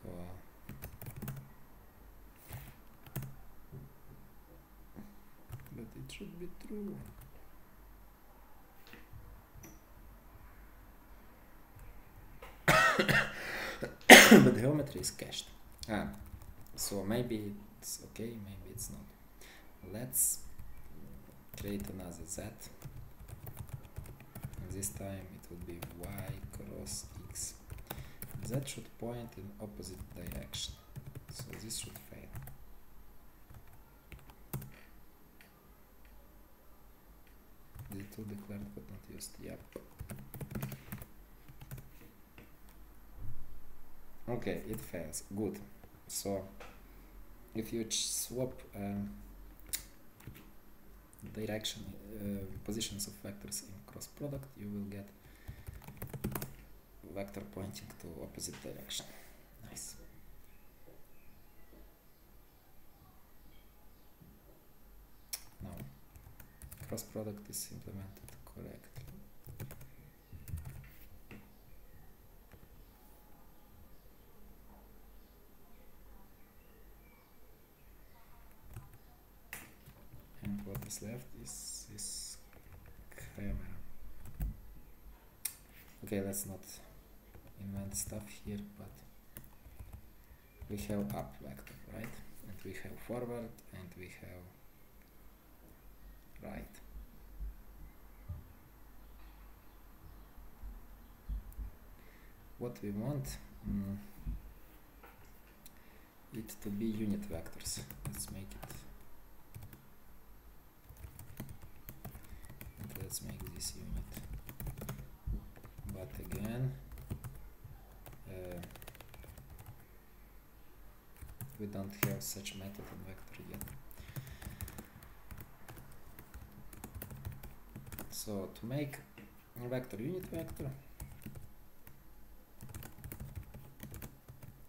So but it but the geometry is cached. Ah, so maybe it's okay, maybe it's not. Let's create another z. And this time it would be y cross x that should point in opposite direction so this should two declared but not used yep okay it fails. Good. So if you swap um, direction uh, positions of vectors in cross product you will get vector pointing to opposite direction. Nice. Now, cross product is implemented correctly. And what is left is this camera. Okay, let's not invent stuff here, but we have up vector, right? And we have forward and we have right. What we want mm, it to be unit vectors. Let's make it. And let's make this unit but again uh, we don't have such method in vector yet so to make a vector unit vector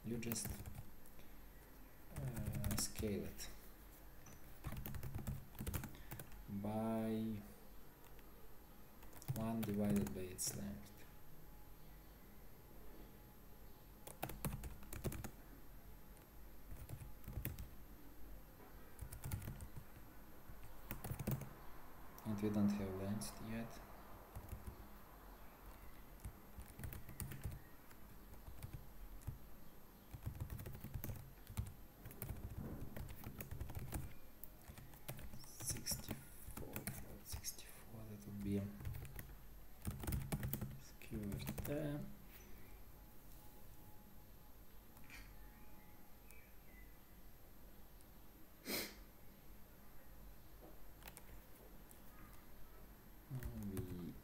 you just uh, scale it by 1 divided by its length. And we don't have length yet sixty-four sixty-four that would be skewered there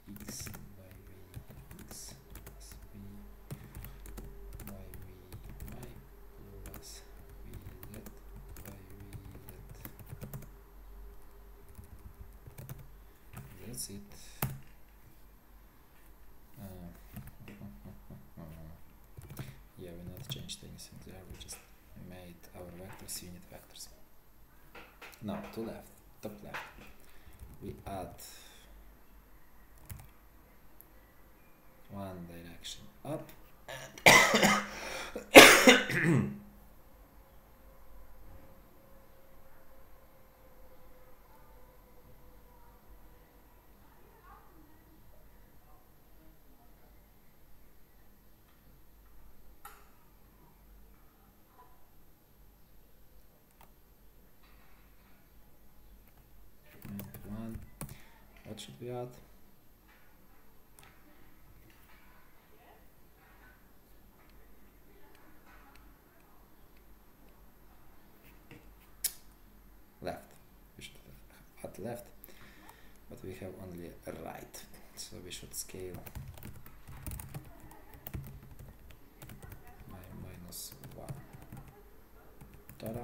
vx by vx plus v by vy plus vz by vz it uh, yeah we not changed anything there we just made our vectors unit vectors. Now to left top left. We add Left. We should add left, but we have only right, so we should scale by minus one. Ta-da!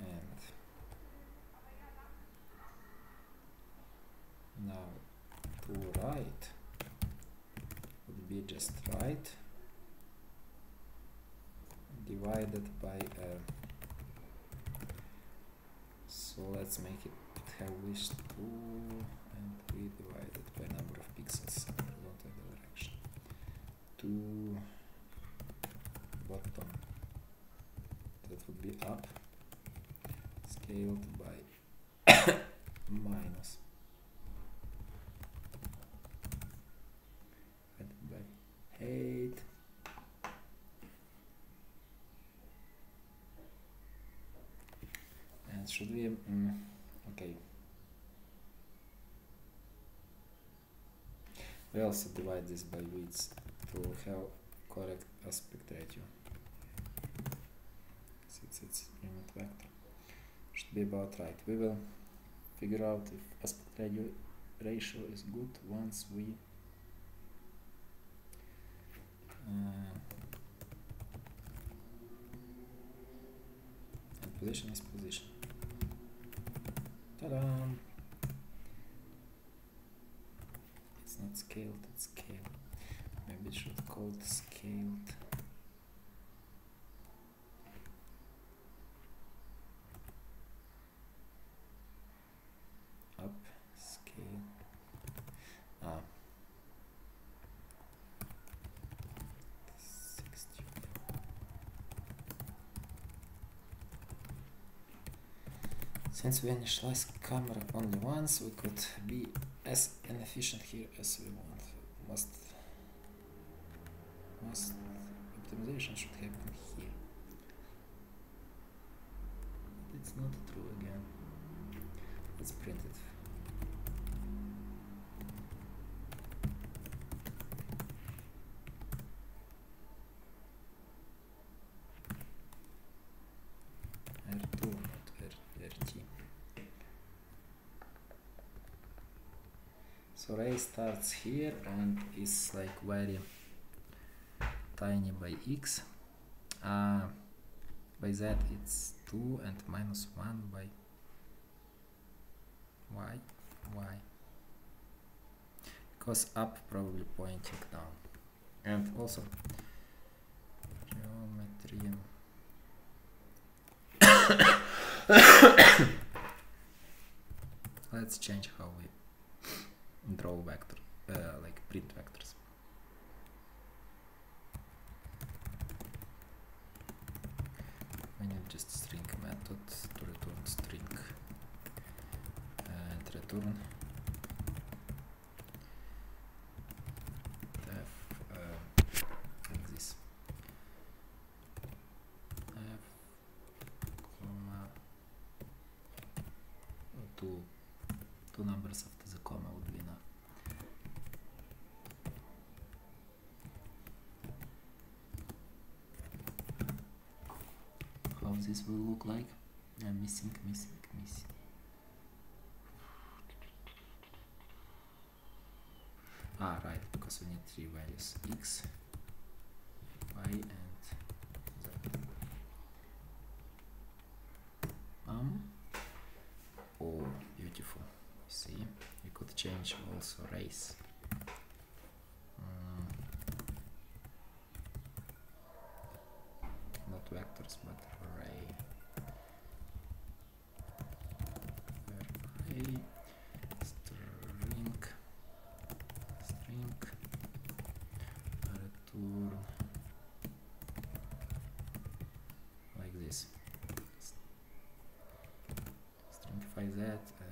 And now to right would be just right divided by uh, so let's make it have wish 2 and we divide it by number of pixels horizontal direction. To bottom that would be up. Scaled by minus divided by 8 we mm, okay we also divide this by width to have correct aspect ratio since it's unit vector should be about right. We will figure out if aspect ratio ratio is good once we uh, and position is position Ta-da! It's not scaled, it's scaled. Maybe it should call it scaled. Up, scale. Ah. 60. Since we initialize camera only once, we could be as inefficient here as we want. Must must optimization should happen here. But it's not true again. Let's print it. R2, not R, RT. So ray starts here and is like very tiny by x. Uh, by that it's 2 and minus 1 by y, y. Because up probably pointing down. And also geometry. Let's change how we draw vector, uh, like print vectors. We need just string method to return string and return def uh, like this f comma two two numbers after the comma would be enough. How this will look like? I'm missing, missing, missing. Ah, right, because we need three values x, faz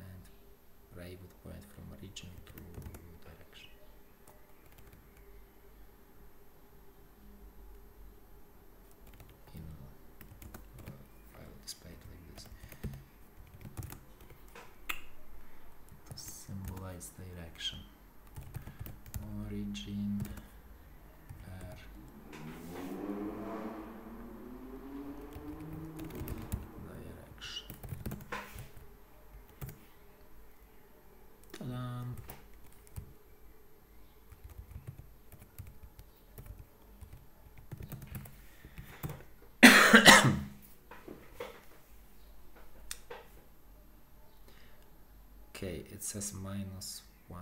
it says minus 1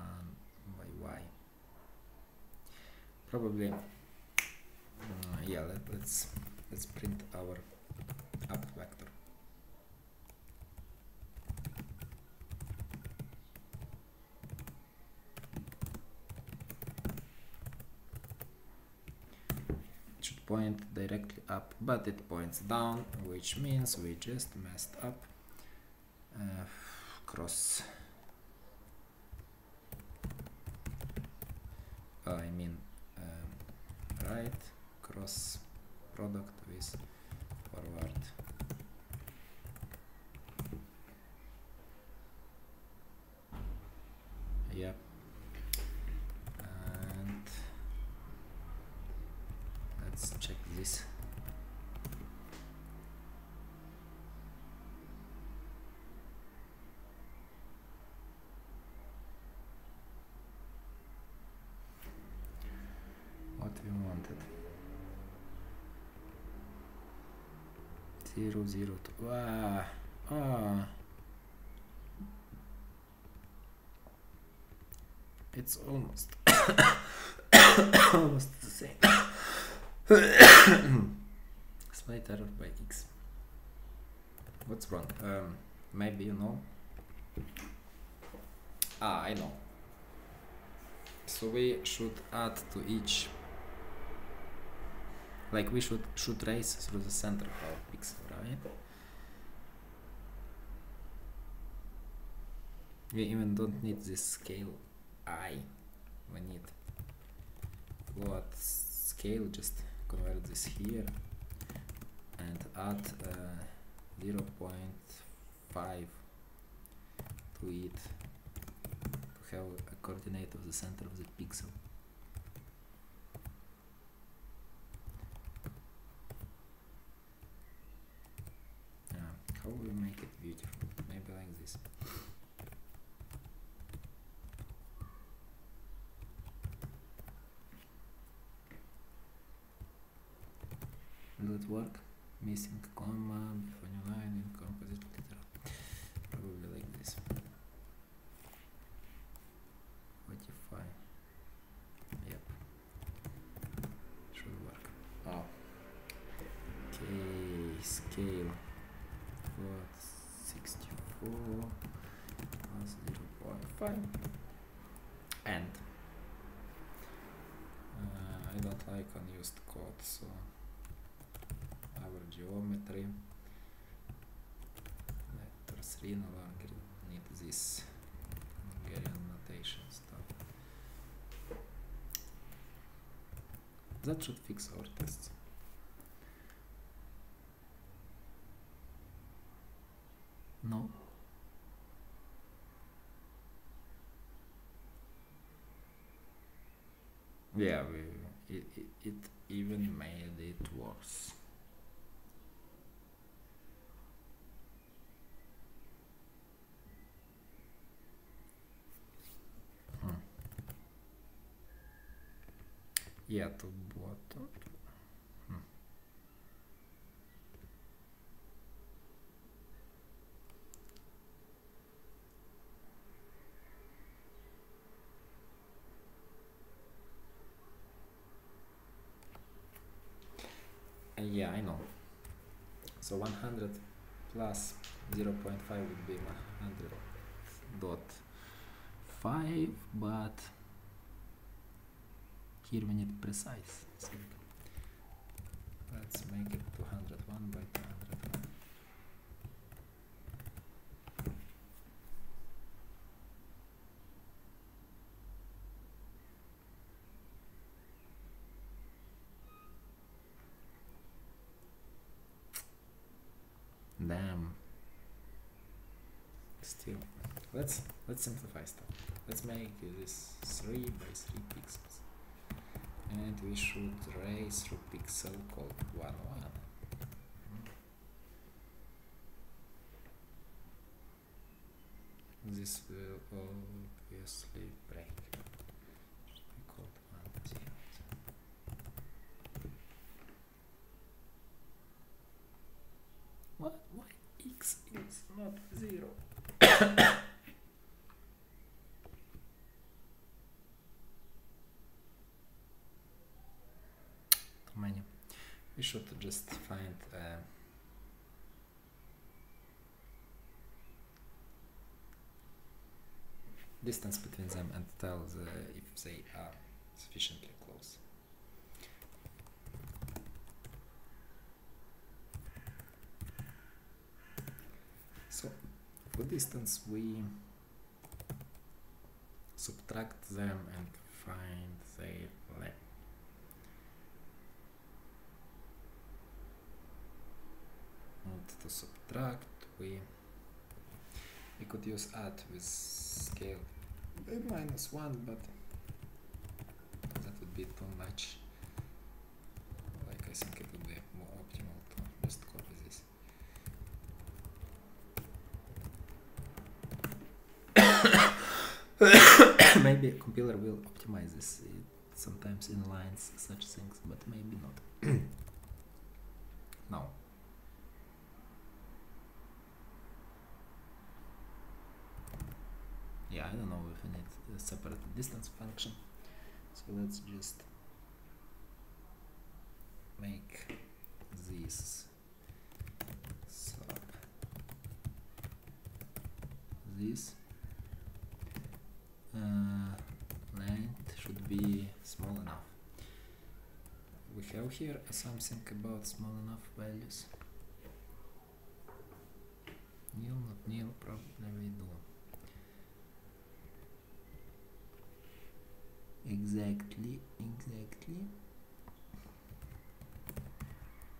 by y. Probably uh, yeah let, let's let's print our up vector. It should point directly up but it points down which means we just messed up uh, cross oh, I mean um, right cross product with forward yep and let's check this what we wanted zero zero two ah ah. It's almost almost the same. Slight error by x what's wrong? Um maybe you know. Ah I know. So we should add to each like we should should trace through the center pixel right? We even don't need this scale i. We need what scale just convert this here and add uh, 0.5 to it to have a coordinate of the center of the pixel yeah, how will we make it beautiful maybe like this Will it work? Missing comma before new line in composite. Probably like this. Forty-five. Yep. Should work. Oh. Okay, scale. Plus zero point five. And uh, I don't like unused code, so our geometry. Vector 3 no longer need this Hungarian notation stuff. That should fix our tests. No yeah we, it, it, it even made it worse uh, yeah, I know. So 100 plus 0 0.5 would be 100 dot 5, but here we need precise thing. Let's make it 201 by 201. Damn. Still let's let's simplify stuff. Let's make this 3 by 3 pixels. And we should raise through pixel called 1 1. This will obviously break. We called 1 0. What? Why x is not 0? Too many. We should just find uh, distance between them and tell the, if they are sufficiently close. So for distance we subtract them and find their length. To subtract we we could use add with scale. Minus 1 but that would be too much. Like I think it would be more optimal to just copy this. Maybe a compiler will optimize this it sometimes inlines such things but maybe not. Now yeah I don't know if we need a separate distance function. So let's just make this sub this uh, length should be small enough. We have here something about small enough values. Nil not nil probably we do exactly exactly.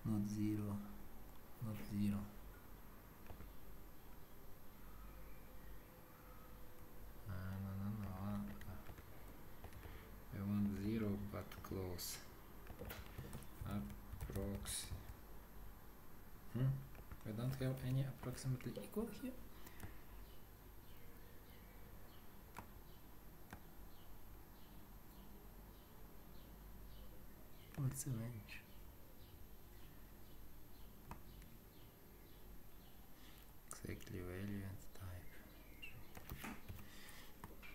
Not zero not zero. Uh, no no no uh, I want zero but close approx hmm we don't have any approximately equal here Range? Exactly value and type.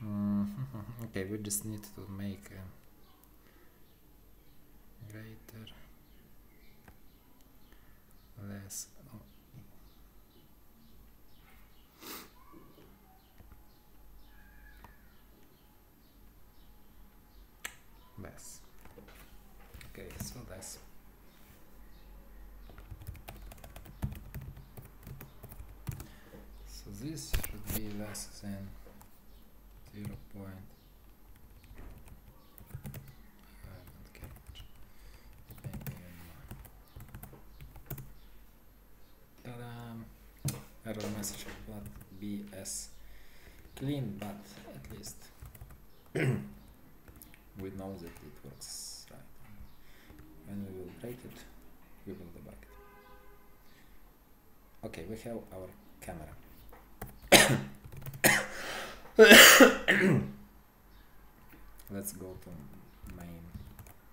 Mm Okay, we just need to make a greater, less. Oh. Less. Okay, so that's so this should be less than zero point. Error message not be as clean, but at least. We know that it works right. When we will break it we will debug it. Okay we have our camera let's go to main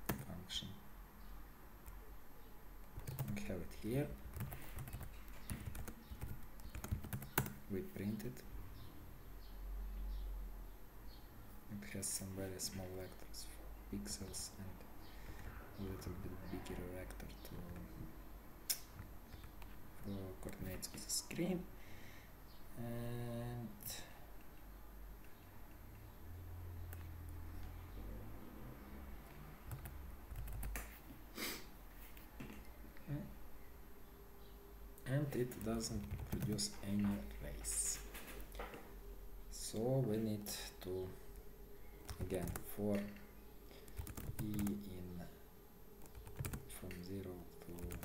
function. We have it here. We print it. It has some very small vectors for pixels and a little bit bigger vector to for coordinates of the screen. And it doesn't produce any rays so we need to again for e in from 0 to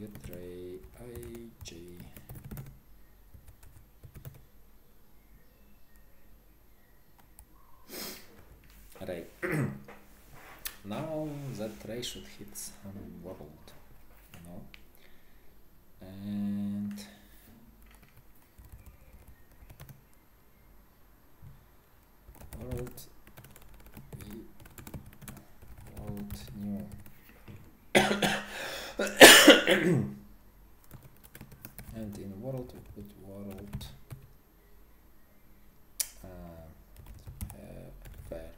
get ray ij ray now that ray should hit some world you know and world we world new and in world we put world uh, uh, fair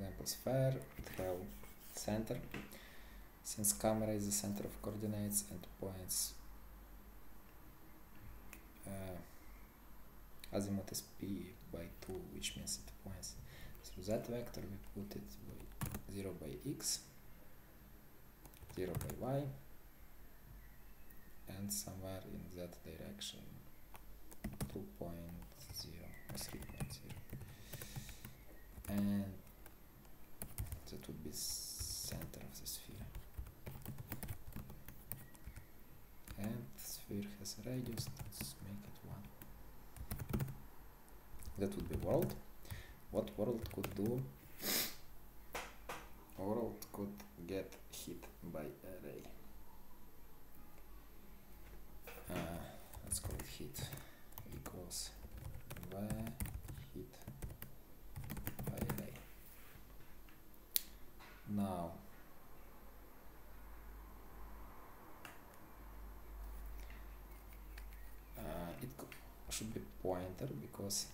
example sphere it have center since camera is the center of coordinates and points uh, azimuth is p by 2 which means it points through that vector. We put it by 0 by x 0 by y and somewhere in that direction 2.0 or 3.0 and that would be center of the sphere and a radius let's make it 1 that would be world. What world could do? World could get hit by a ray. Uh, let's call it hit equals where hit by a ray now uh, it co- should be because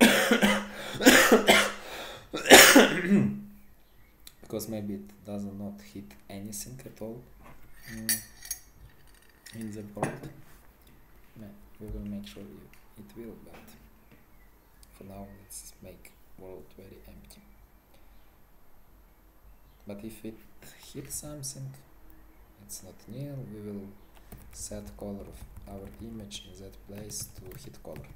because maybe it does not hit anything at all mm, in the. Ma- We will make sure it will, but for now let's make world very empty. But if it hits something, it's not nil, we will set color of our image in that place to hit color.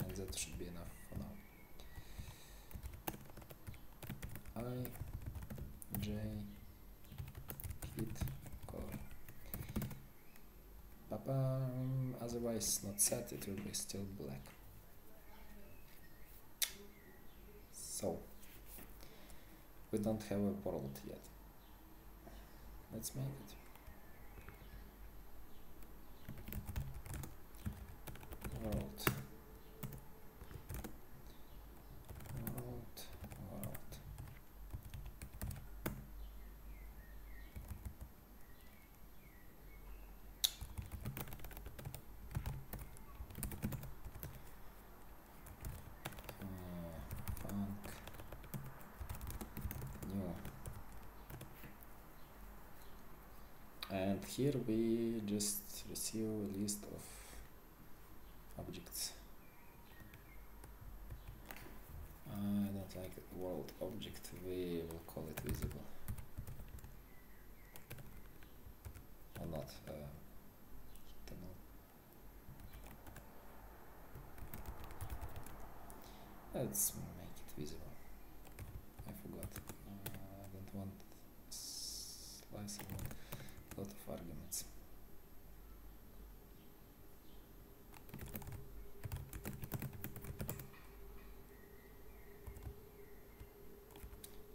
And that should be enough for now. I J hit color. Papa, otherwise not set, it will be still black. So, we don't have a world yet. Let's make it. World. World, world. Uh, func new and here we just receive a list of objects. I don't like world object we will call it visible. Or not uh, let's make it visible. I forgot. Uh, I don't want slice I want a lot of arguments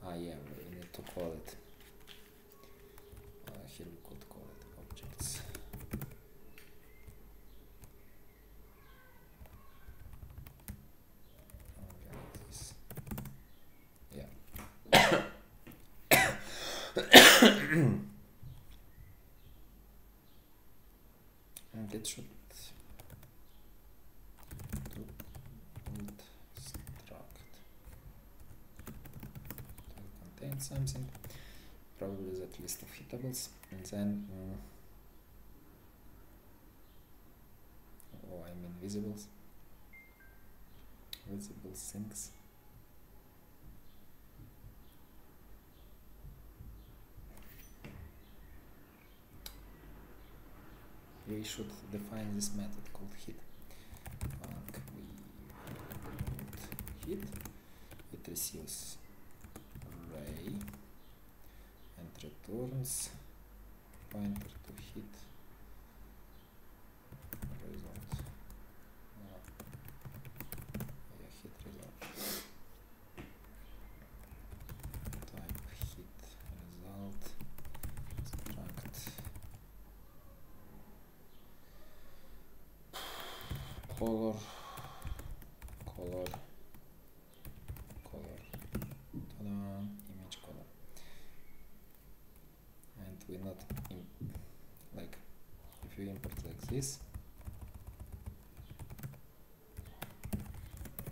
Ah, yeah, we need to call it. Uh, here we could call it objects. Okay, like this. Yeah. and it should struct something. Probably that list of hittables and then mm, oh I mean visibles visible things we should define this method called hit. Func uh, we hit. It receives array and returns pointer to hit result. Uh, yeah, hit result. Type hit result struct color. Color. Color. Image color. And we not like if you import like this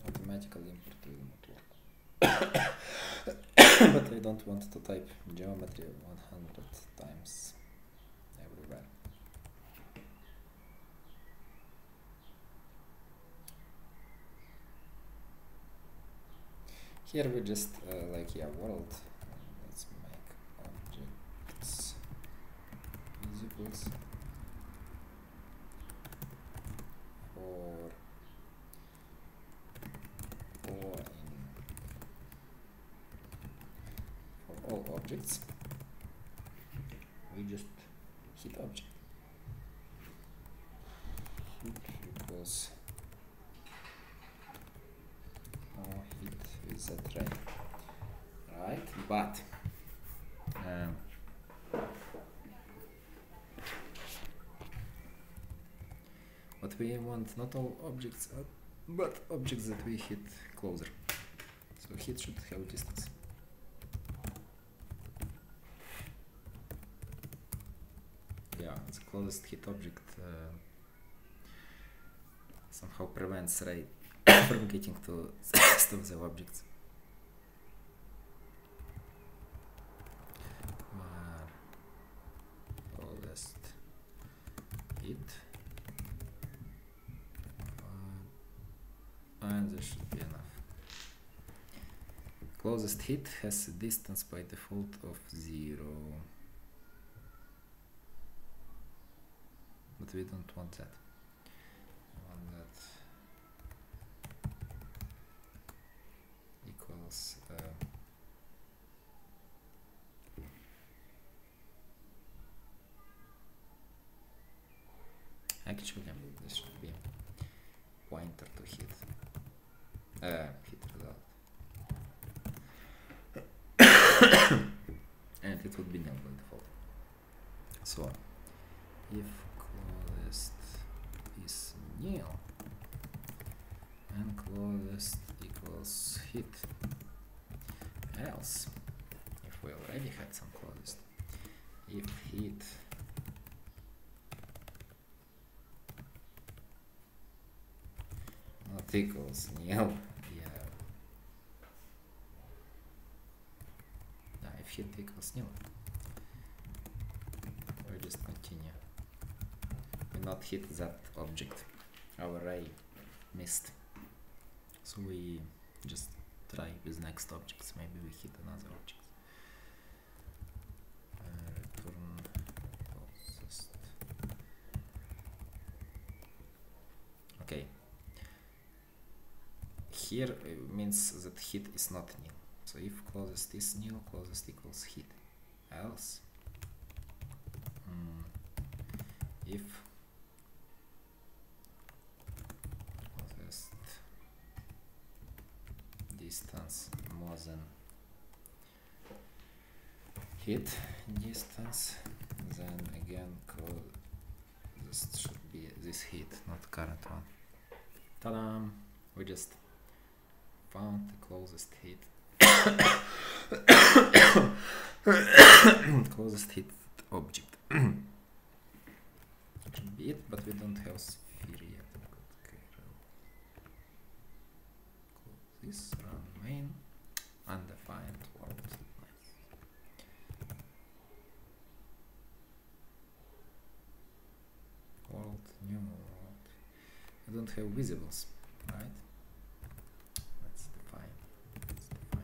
automatically import will not work but I don't want to type geometry 100 here we just uh, like yeah world. Let's make objects visibles for for in for all objects we just hit object hit equals oh hit with that ray right but um, what we want not all objects uh, but objects that we hit closer. So hit should have distance. Yeah the closest hit object uh, somehow prevents ray from getting to rest of the objects where closest hit uh, and this should be enough closest hit has a distance by default of zero. But we don't want that we want that equals uh, actually this should be pointer to hit uh, hit result and it would be nil by default so if closest is nil and closest equals hit else if we already had some closest if hit not yeah. No, if hit equals nil we just continue. We not hit that object. Our array missed. So we just try with next objects. Maybe we hit another object uh, return closest okay here uh, means that hit is not nil so if closest is nil closest equals hit else mm, if have visibles, right? Let's define, let's define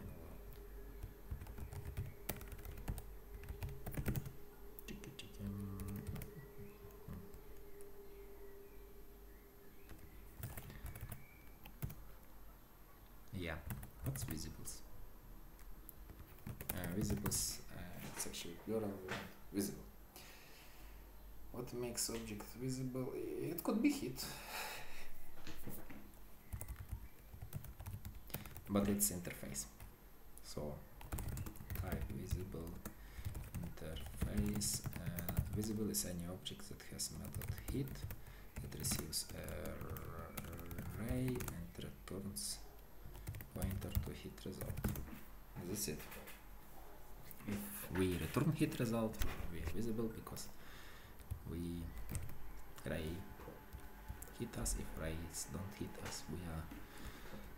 Yeah, what's visibles? Uh, visibles, uh, it's actually plural, visible. What makes object visible? It could be hit. But it's interface. So type visible interface. Uh, visible is any object that has method hit that receives array and returns pointer to hit result. That's it. If we return hit result, we are visible because we ray hit us. If rays don't hit us, we are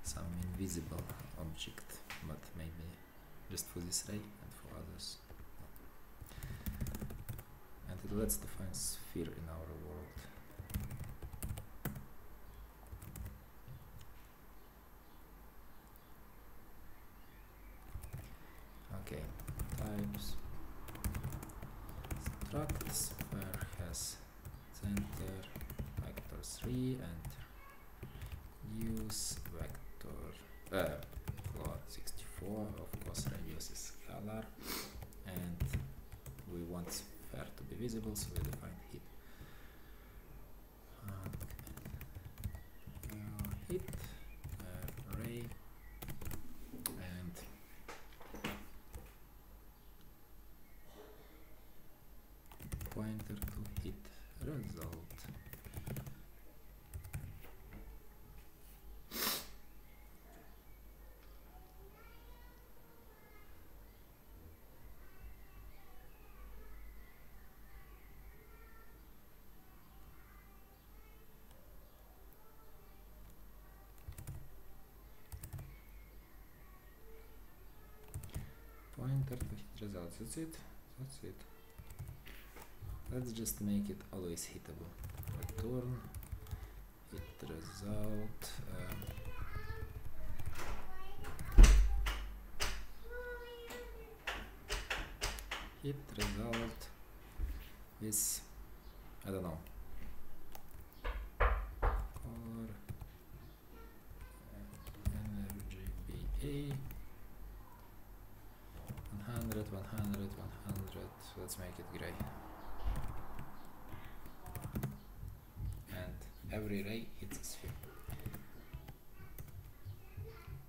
some invisible object, but maybe just for this ray and for others. And let's define sphere in our 33 that's it that's it let's just make it always hittable. Return hit result um, hit result is I don't know. Let's make it gray. And every ray hits a sphere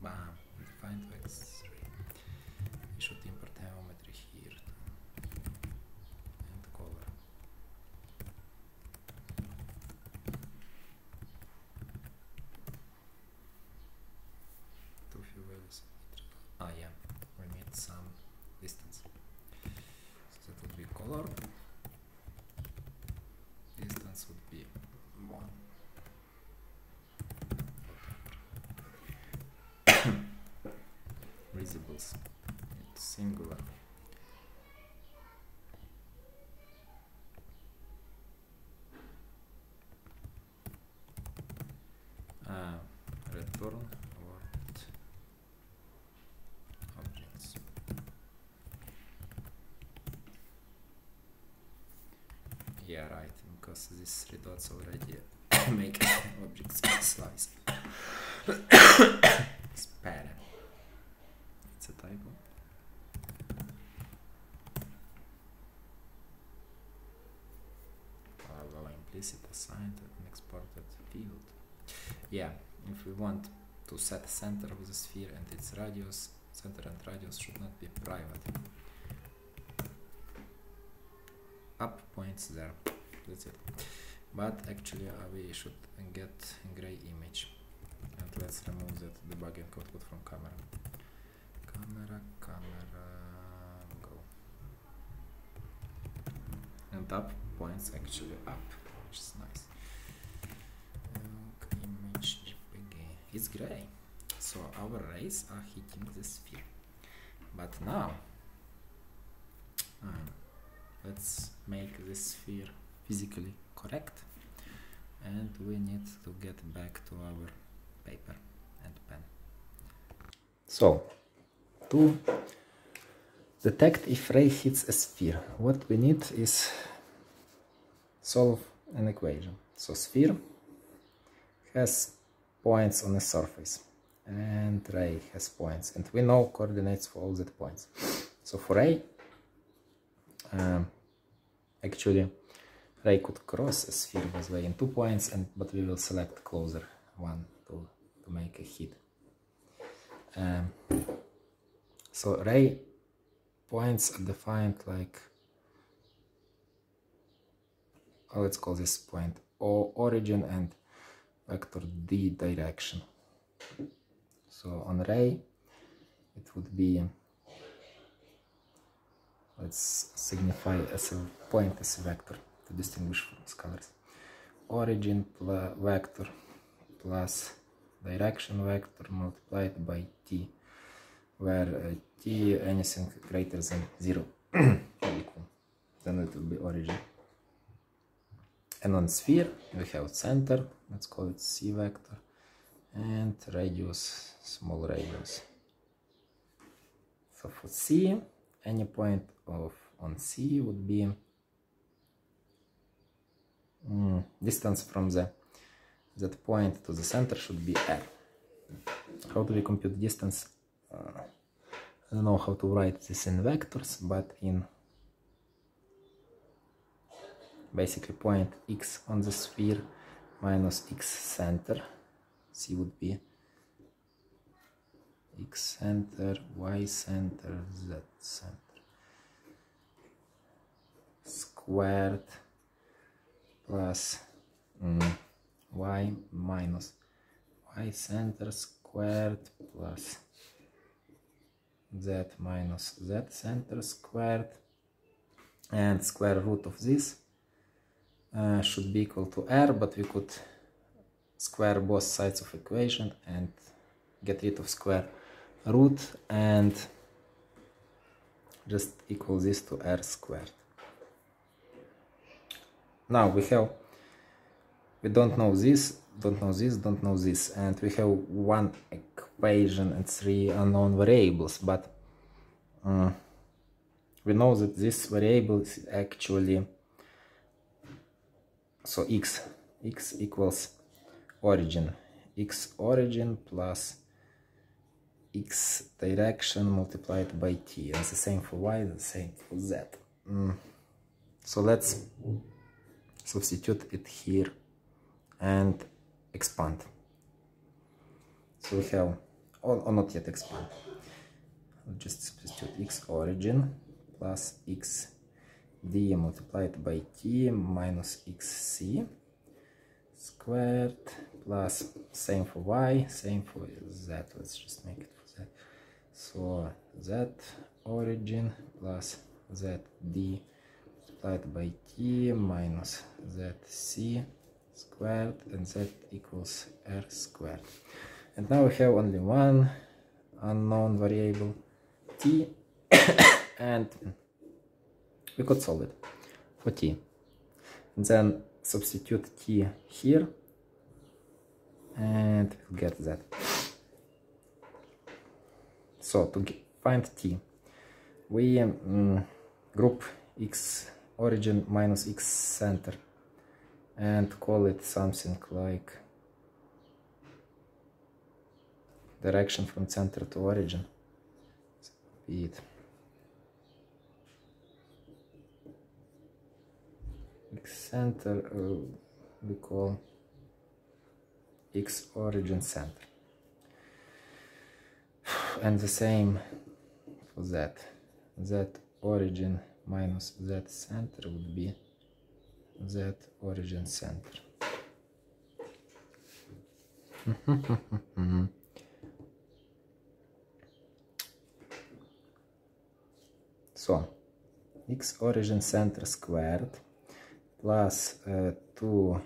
bam defined to x3 we should import geometry here too. and color two few values ah yeah we need some distance so that would be color distance would be one visibles it's singular. Uh, return word objects. Yeah right because these three dots already make objects slice span it's a typo allow implicit assigned exported field. Yeah if we want to set center of the sphere and its radius center and radius should not be private. Up points there that's it. But actually uh, we should get gray image. And let's remove that debugging output from camera. Camera camera go. And up points actually up which is nice Look, image it's gray so our rays are hitting the sphere. But now uh, let's make this sphere physically correct and we need to get back to our paper and pen. So to detect if ray hits a sphere what we need is solve an equation. So sphere has points on a surface. And ray has points. And we know coordinates for all the points. So for ray um, actually ray could cross a sphere this way in two points and but we will select closer one to, to make a hit. Um, so ray points are defined like oh, let's call this point o origin and vector d direction. So on ray it would be let's signify as a point as a vector to distinguish from scalars origin plus vector plus direction vector multiplied by t where uh, t anything greater than 0 equal. Then it will be origin and on sphere we have center let's call it c vector and radius small radius. So for c any point of on c would be mm, distance from the that point to the center should be r how do we compute distance? Uh, I don't know how to write this in vectors but in basically point x on the sphere minus x center. C would be x center y center z center. Squared plus mm, y minus y center squared plus z minus z center squared. And square root of this uh, should be equal to r but we could square both sides of equation and get rid of square root and just equal this to r squared. Now we have we don't know this don't know this don't know this and we have one equation and three unknown variables but uh, we know that this variable is actually so x x equals origin. x origin plus x direction multiplied by t. And the same for y the same for z. Mm. so let's substitute it here and expand. So we have or, or not yet expand. Will just substitute x origin plus x d multiplied by t minus xc squared plus same for y same for z. Let's just make it for z. So z origin plus zd multiplied by t minus zc squared and z equals r squared. And now we have only one unknown variable t. And we could solve it for t then substitute t here. And we'll get that. So to find t. We um, group x origin minus x center. And call it something like direction from center to origin it x center uh, we call x origin center. And the same for z z origin minus z center would be z origin center. So x origin center squared plus uh, 2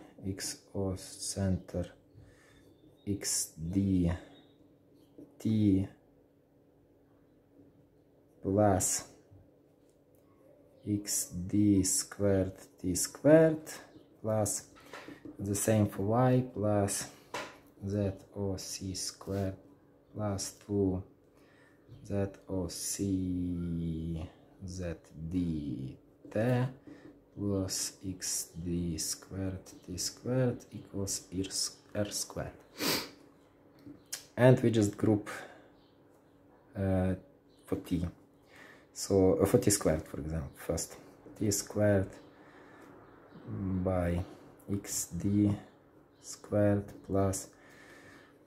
o center xd t plus xd squared t squared plus the same for y plus zoc squared plus 2 zoc zd t plus xd squared d squared equals r squared. And we just group uh, for t. So uh, for t squared for example first. t squared by xd squared plus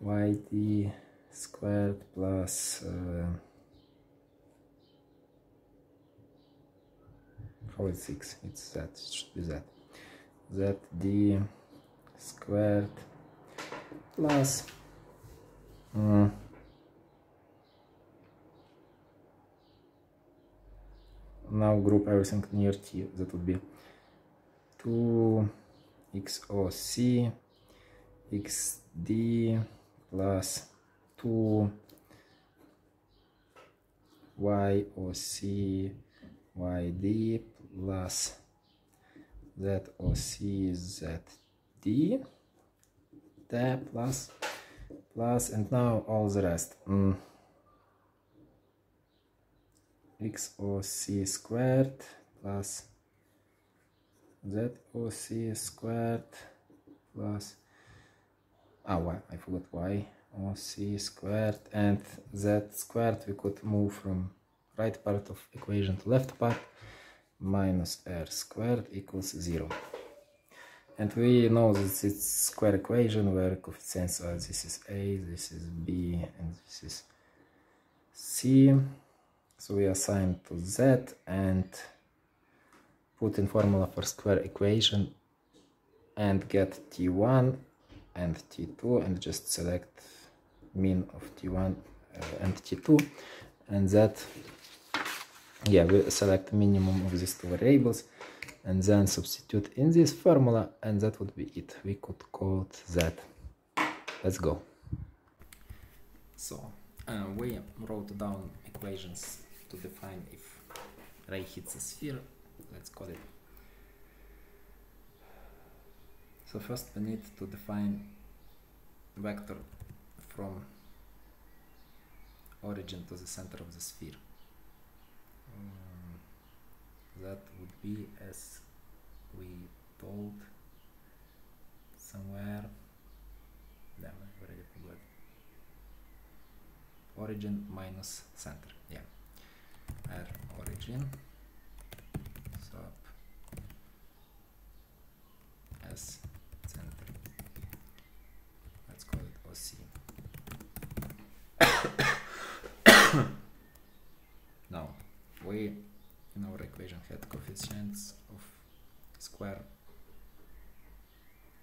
yd squared plus uh, how is 6 it's that it should be that zd squared plus um, now group everything near t. That would be 2 xoc xd plus 2 yoc yd plus zoc zd there plus plus and now all the rest. Mm. xoc squared plus zoc squared plus ah why? I forgot y oc squared and z squared we could move from right part of equation to left part minus r squared equals 0 and we know that it's square equation where coefficients are this is a this is b and this is c. So we assign to z and put in formula for square equation and get t1 and t2 and just select mean of t1 uh, and t2 and that yeah we select minimum of these two variables and then substitute in this formula and that would be it. We could call it that. Let's go. So uh, we wrote down equations to define if ray hits a sphere. Let's call it. So first we need to define vector from origin to the center of the sphere that would be as we told somewhere. Damn I already forgot origin minus center yeah. R origin. Sub s center. Let's call it OC now we coefficients of square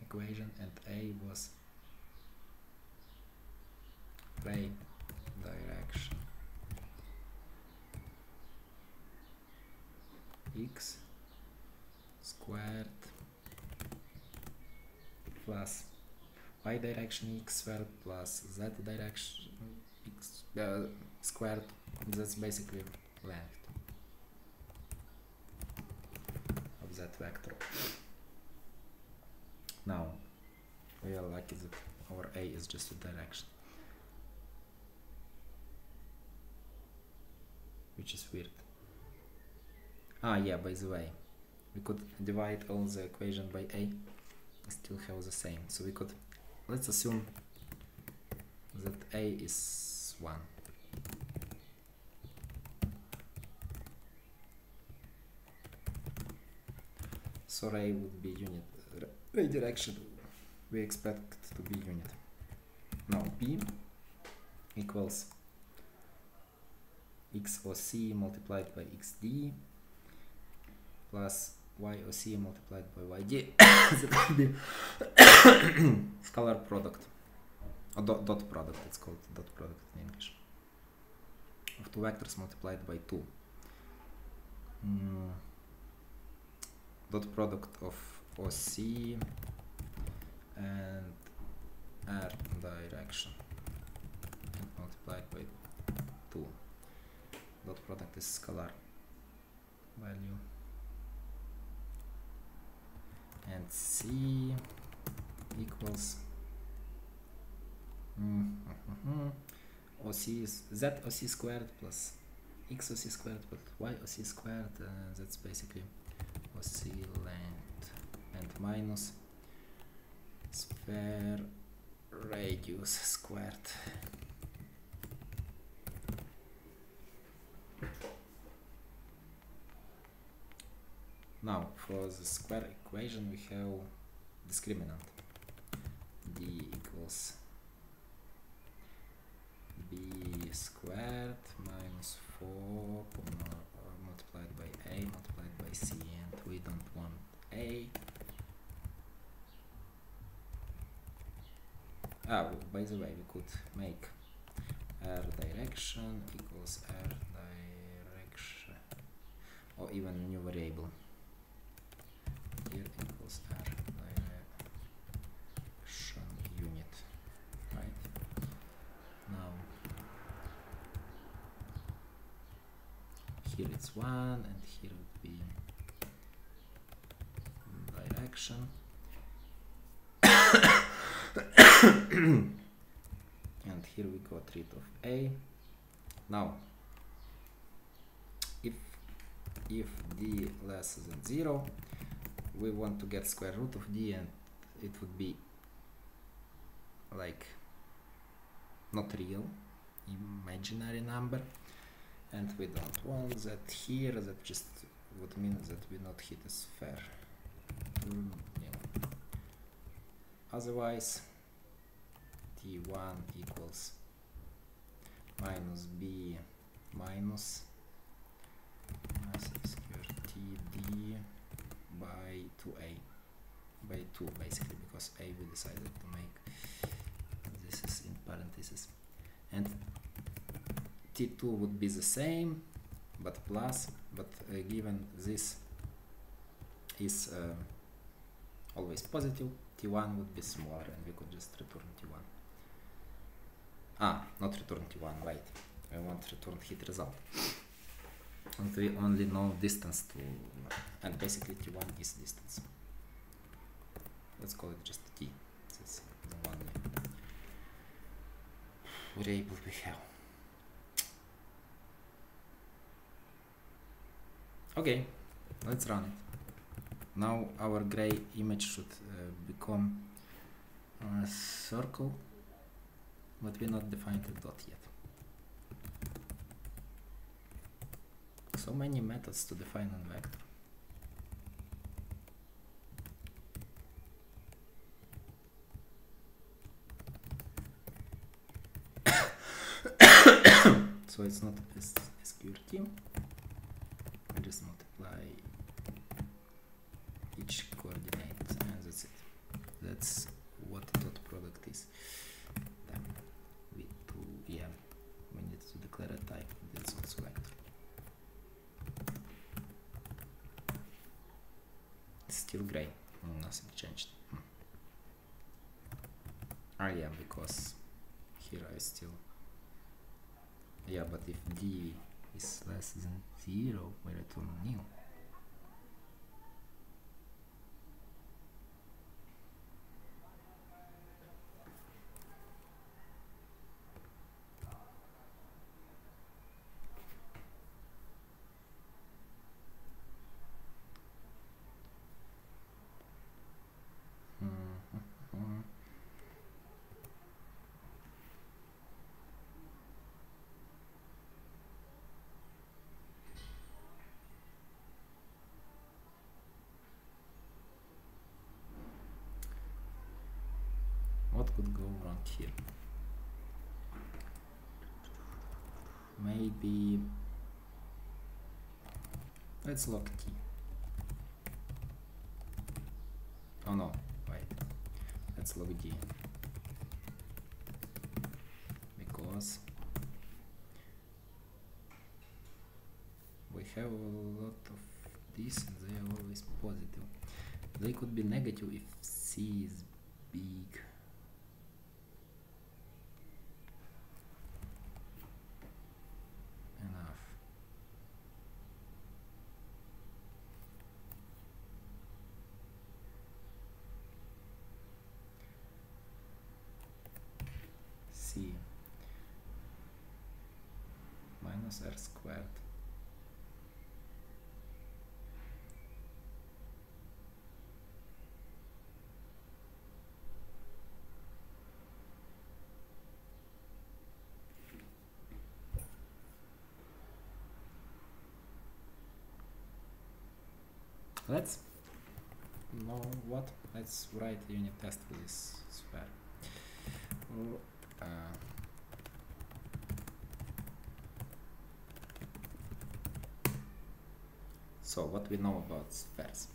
equation and A was ray direction. X squared plus y direction x squared plus z direction x uh, squared that's basically length that vector now we are lucky that our a is just a direction. Which is weird. Ah yeah by the way we could divide all the equation by a still have the same. So we could let's assume that a is 1 so ray would be unit ray direction we expect to be unit. Now p equals xoc multiplied by xd plus yoc multiplied by yd that would be scalar product. Or dot, dot product it's called dot product in english. Of two vectors multiplied by 2 mm. Dot product of OC and R direction multiplied by 2 dot product is scalar value and C equals mm -hmm. OC is Z OC squared plus X OC squared plus Y OC squared uh, that's basically Length and minus sphere radius squared. Now for the square equation we have discriminant. D equals b squared minus 4 multiplied by a multiplied by c we don't want a. Ah by the way we could make r direction equals r direction or even new variable. Here equals r direction unit right? Now here it's one and here would be direction and here we got rid of a. Now if if d less than 0 we want to get square root of d and it would be like not real imaginary number. And we don't want that here that just would mean that we not hit a sphere otherwise t1 equals minus b minus math square td by 2a by 2 basically because a we decided to make this is in parentheses. And t2 would be the same but plus but uh, given this is uh, always positive t1 would be smaller and we could just return t1 ah not return t1 wait I want return hit result. And we only know distance to and basically t1 is distance. Let's call it just t this is the one variable we have. Okay let's run it now our gray image should uh, become a circle but we not defined a dot yet. So many methods to define a vector. So it's not sqrt I just multiply each coordinate and that's it that's what dot product is. Then we to yeah we need to declare a type that's also it's still gray. Nothing changed. Mm. ah yeah because here I still yeah but if d is less than 0 we return nil Mhm. What could go wrong here? Maybe let's lock T. Oh no, wait. Let's log D. Because we have a lot of this and they are always positive. They could be negative if C is big. Enough. C minus R squared let's know what? Let's write unit test for this sphere. Uh, so what we know about spheres?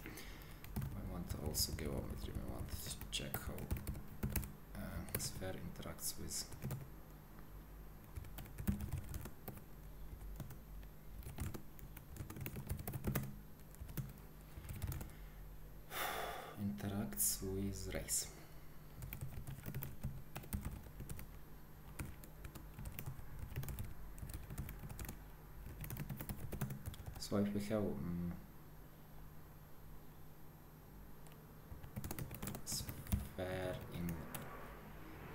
We want to also geometry. We want to check how uh, sphere interacts with interacts with race. So if we have um, sphere in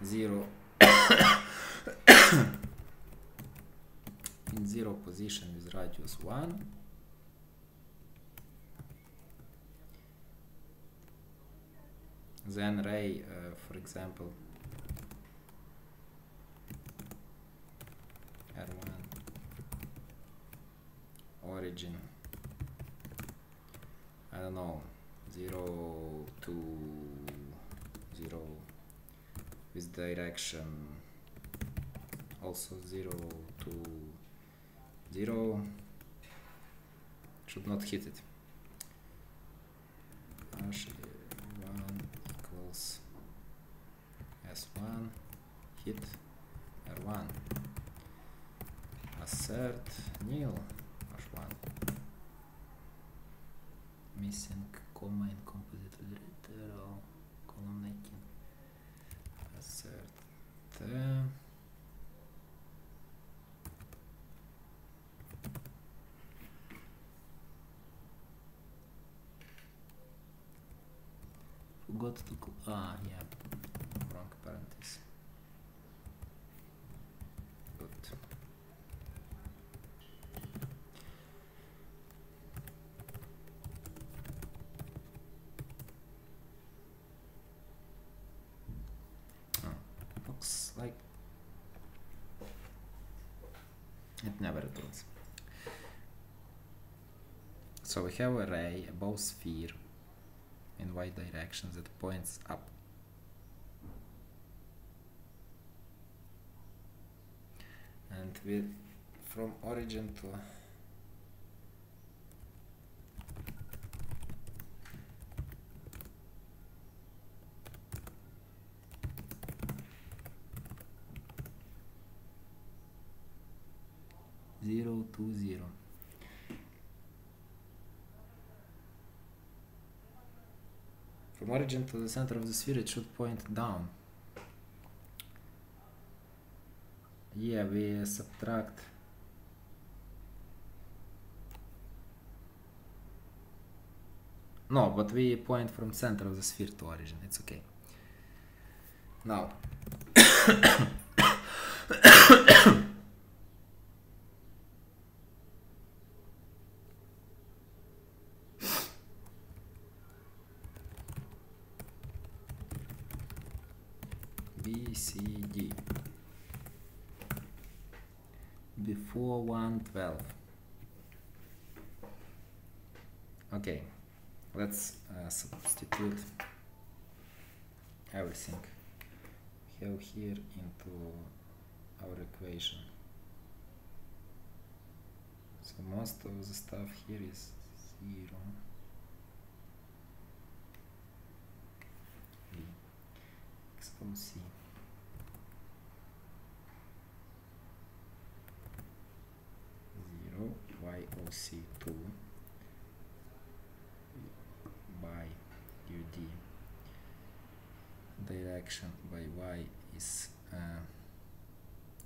zero in zero position with radius one then ray uh, for example. R1 origin. I don't know. 0 to 0 with direction. Also 0 to 0 should not hit it Actually, 1 equals s1 hit r1 assert nil h1 missing comma in composite literal column 19 assert uh, forgot to ah yeah wrong parenthesis good Ah, looks like it never returns so we have a ray above sphere in y direction that points up. From origin to zero two zero. From origin to the center of the sphere, it should point down. Yeah, we subtract. No, but we point from center of the sphere to origin. It's okay. Now. B, C, D. Before 112. Okay, let's uh, substitute everything have here into our equation. So most of the stuff here is zero. B. Expose C. Zero YOC two by UD direction by Y is uh,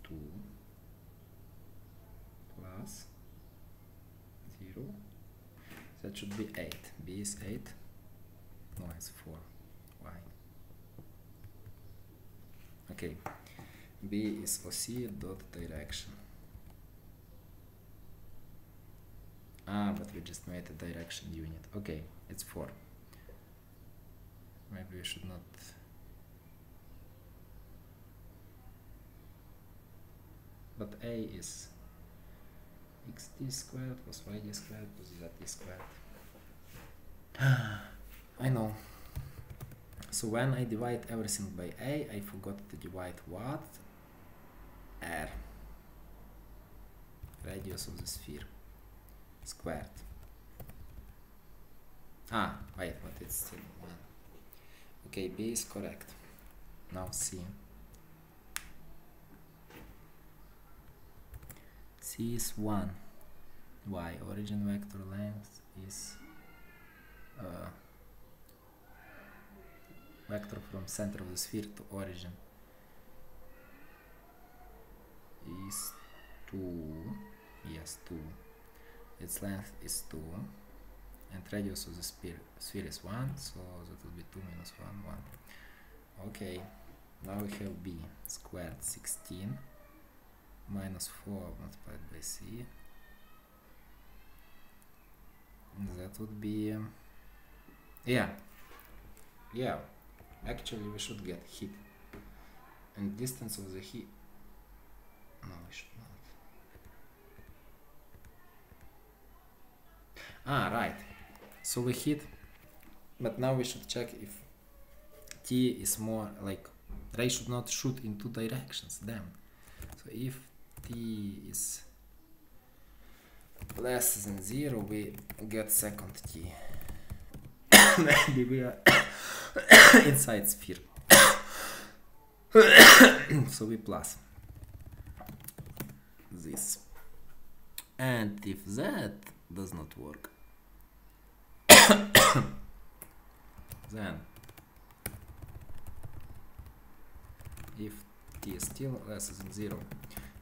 two plus zero. That should be eight. B is eight. No it's four. Y. Okay. B is OC dot direction ah but we just made a direction unit okay it's four maybe we should not but A is xt squared plus yd squared plus zt squared I know. So when I divide everything by A, I forgot to divide what? R. Radius of the sphere. Squared. Ah, wait, but it's still 1. Okay, B is correct. Now C. C is 1. Y. Origin vector length is uh, vector from center of the sphere to origin is 2 yes 2 its length is 2 and radius of the sphere, is 1 so that will be 2 minus 1 1 okay now we have b squared 16 minus 4 multiplied by c. That would be yeah yeah actually we should get heat. And distance of the heat no we should not ah right. So we hit but now we should check if t is more like ray should not shoot in two directions. Damn. So if t is less than zero we get second t. Maybe we are inside sphere. So we plus this. And if that does not work then if t is still less than zero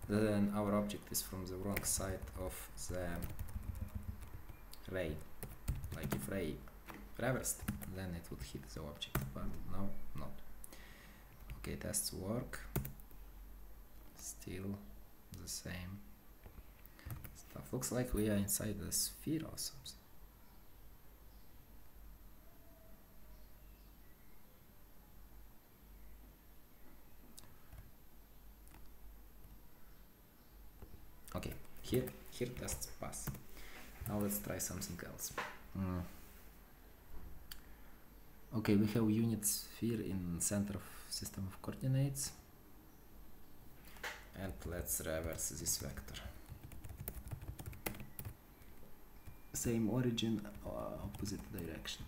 then our object is from the wrong side of the ray. Like if ray reversed then it would hit the object but now not. Okay tests work. Still the same stuff. Looks like we are inside the sphere or something okay here here tests pass. Now let's try something else. Mm. okay we have unit sphere in center of system of coordinates. And let's reverse this vector. Same origin uh, opposite direction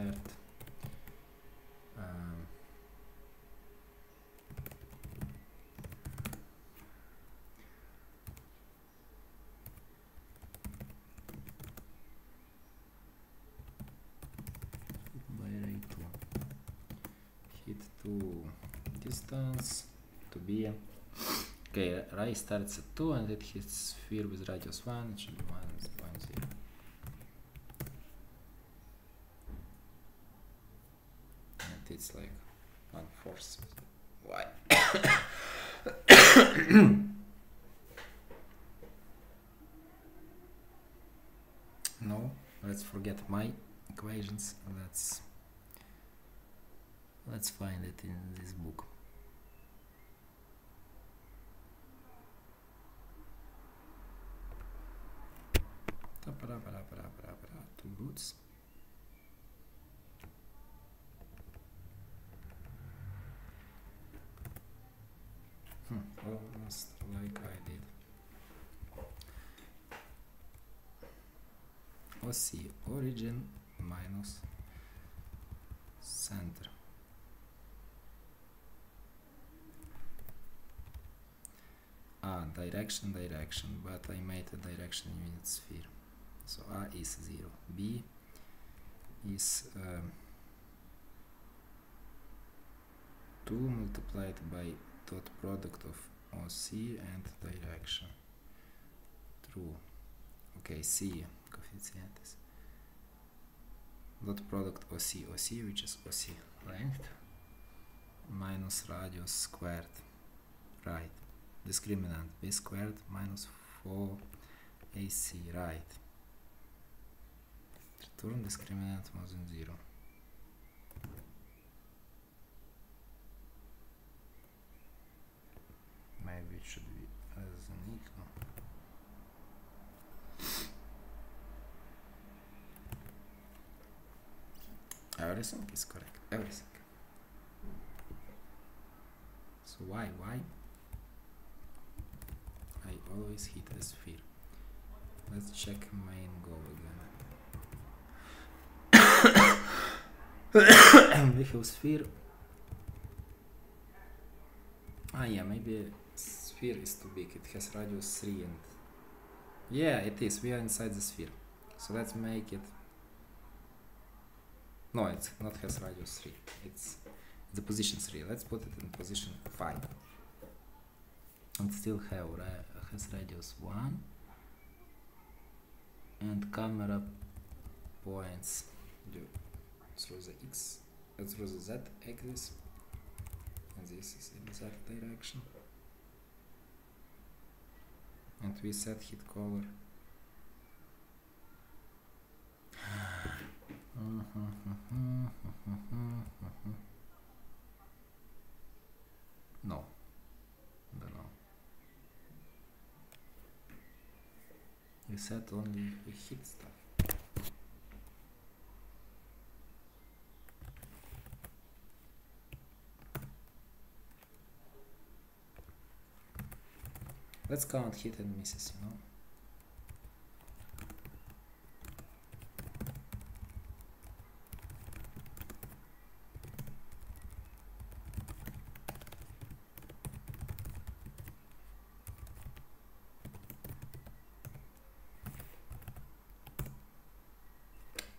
assert um, by ray 2 hit to distance to be. Okay ray starts at 2 and it hits sphere with radius 1 it should be 1.0 and it's like one fourth why no let's forget my equations let's let's find it in this book. Two roots hmm, almost like I did. Let's see origin minus center ah direction direction but I made a direction unit sphere. So A is 0 B is um, 2 multiplied by dot product of OC and direction. True. Okay C coefficient is dot product OC OC which is OC length minus radius squared right discriminant. B squared minus 4ac right. Return discriminant more than 0 maybe it should be as an equal. Everything is correct. Everything. So why why? Always hit a sphere let's check main goal again. Have sphere ah yeah maybe sphere is too big. It has radius 3 and yeah it is. We are inside the sphere. So let's make it no it's not has radius 3 it's the position 3 let's put it in position 5 and still have ra has radius 1 and camera points through the x uh, through the z axis and this is in z direction. And we set hit color. No don't know we said only we hit stuff. Let's count hit and misses you know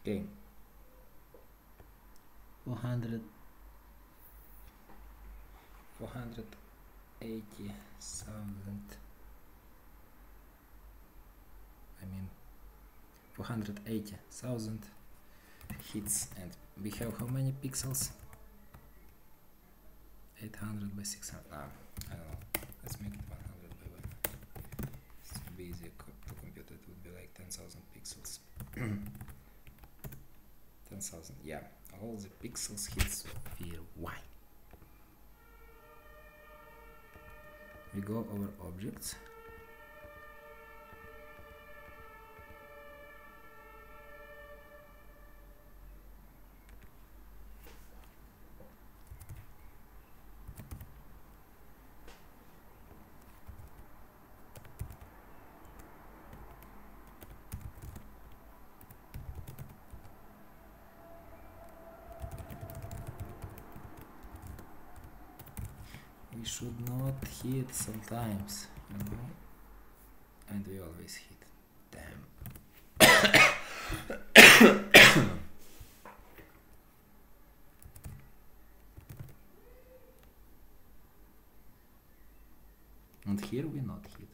Okay. 400 480,000 I mean 480,000 hits. And we have how many pixels? 800 by 600 ah, I don't know. Let's make it 100 by 1 it's to be easier co to compute it would be like 10,000 pixels. 10,000 yeah. All the pixels hit sphere y we go over objects we should not sometimes you know and we always hit damn and here we not hit.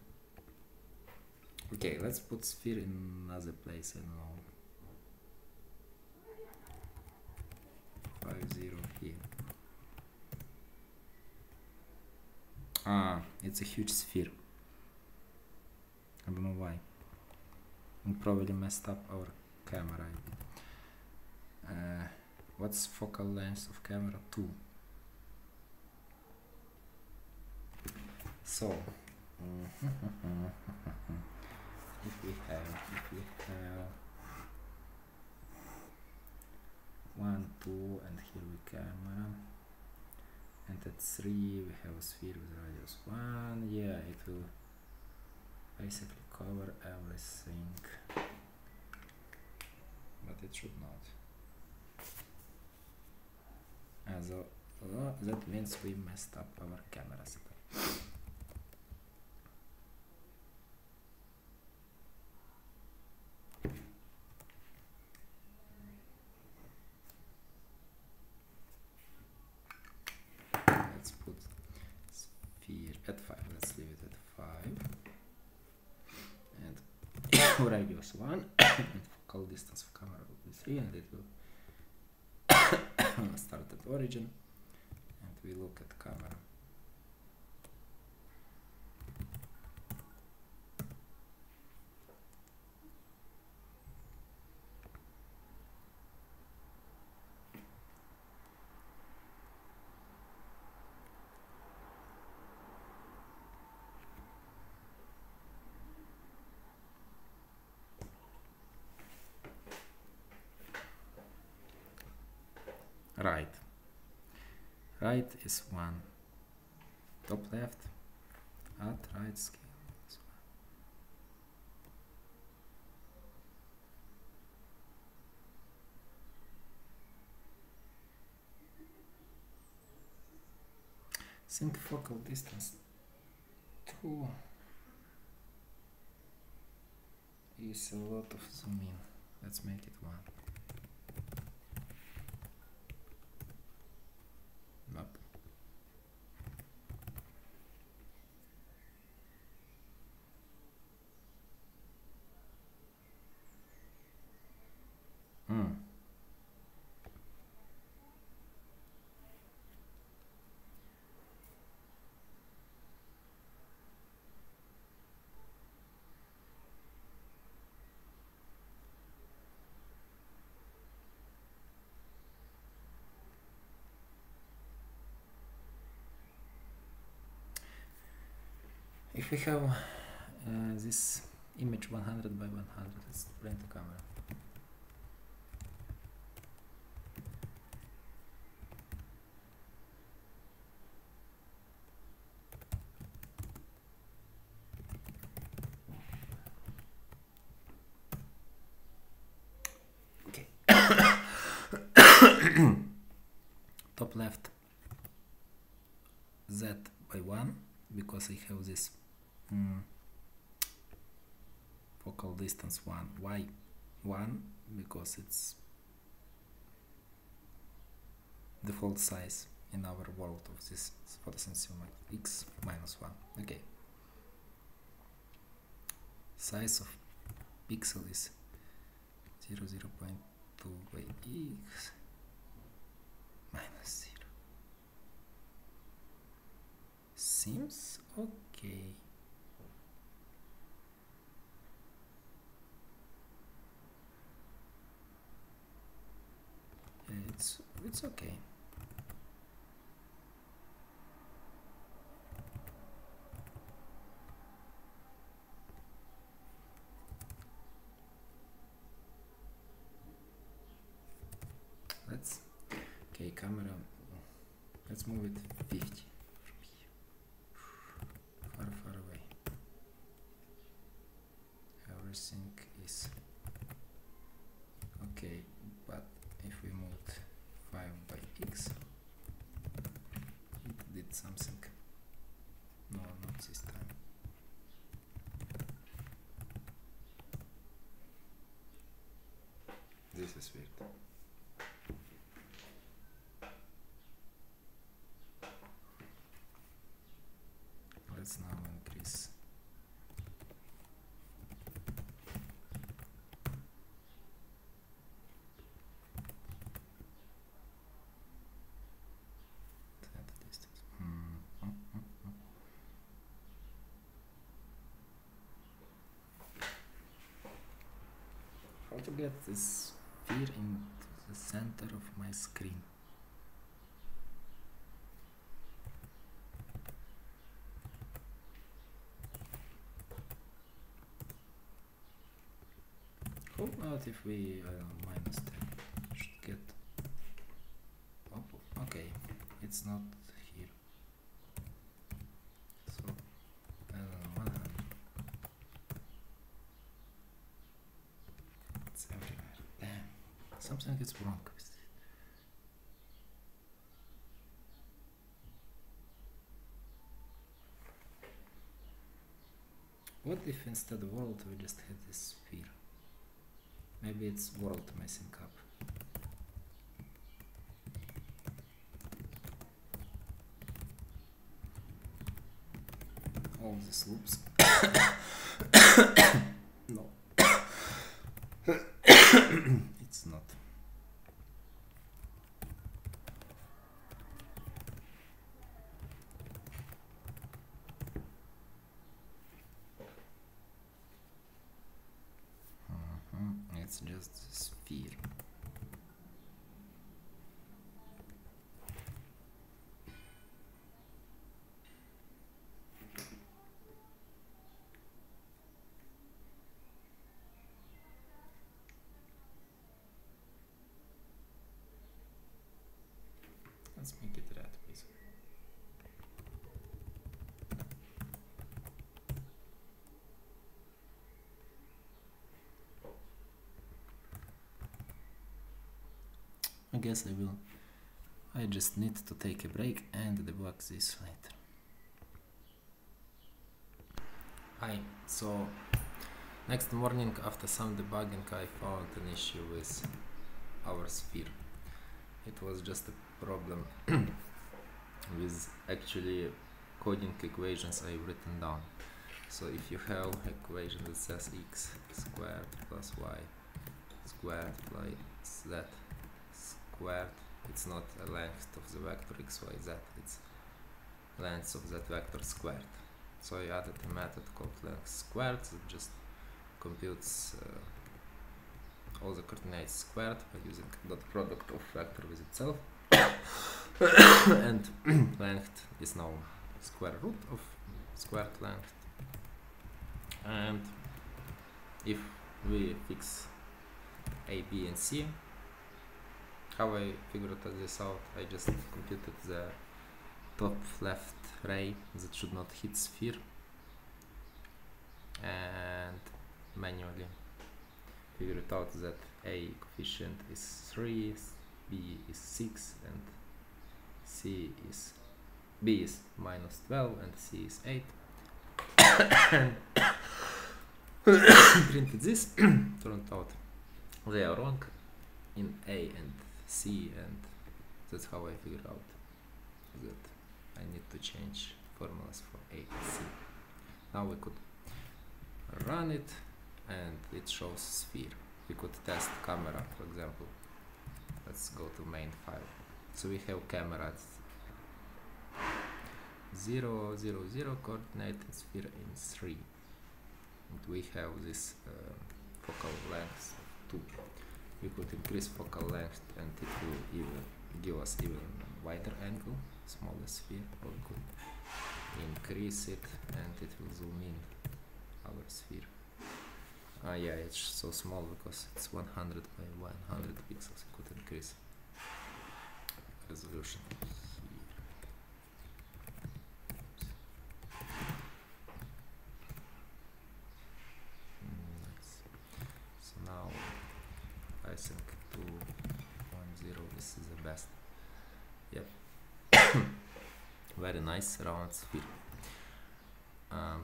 Okay let's put sphere in another place I don't know five zero here Ah, it's a huge sphere. I don't know why. We probably messed up our camera. Uh, what's focal length of camera? 2. So, if we have, if we have 1, 2 and here we camera and at 3 we have a sphere with radius 1 yeah it will basically cover everything. But it should not. As a, uh, that means we messed up our camera setup distance of camera will be 3 and it will start at origin and we look at camera right is 1 top left at right scale is 1. Sync focal distance 2 is a lot of zoom in. Let's make it 1. Nope. Hmm. We have uh, this image 100 by 100, let's bring the camera. Okay. Top left Z by 1 because I have this mm, focal distance 1 Why 1 because it's default size in our world of this photosensor x minus 1 okay. Size of pixel is 0 0.2 by x minus 0 seems okay it's it's okay let's okay camera let's move it 50 from here far far away everything is okay but if we moved 5 by x it did something no not this time this is weird let's now increase that distance. Hmm, hmm, hmm, hmm. How to get this sphere into the center of my screen? How about if we uh, minus 10 should get oh, okay it's not here so I don't know 100 it's everywhere damn something is wrong with it what if instead of world we just had this sphere Maybe it's world messing up. All these loops. let's make it red, please. I guess I will. I just need to take a break and debug this later. Hi, so next morning after some debugging I found an issue with our sphere. It was just a problem with actually coding equations I've written down. So if you have equation that says x squared plus y squared plus z squared it's not a length of the vector x y z it's length of that vector squared. So I added a method called length squared that just computes uh, all the coordinates squared by using dot product of vector with itself and length is now square root of squared length. And if we fix a b and c how I figured this out I just computed the top left ray that should not hit sphere and manually figured out that a coefficient is 3 b is 6 and c is b is minus 12 and c is 8 and printed this turned out they are wrong in a and c and that's how I figured out that I need to change formulas for a and c. Now we could run it and it shows sphere. We could test camera for example let's go to main file. So we have cameras. 0 0 0 coordinate sphere in 3 and we have this uh, focal length 2 we could increase focal length and it will even give us even wider angle smaller sphere or we could increase it and it will zoom in our sphere ah yeah it's so small because it's 100 by 100 pixels we could increase. Resolution. So now I think 2.0 this is the best. Yep. Very nice round sphere um,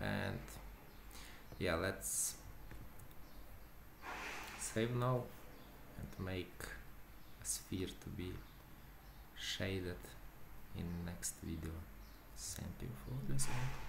and yeah let's save now and make a sphere to be shaded in next video. Thank you for listening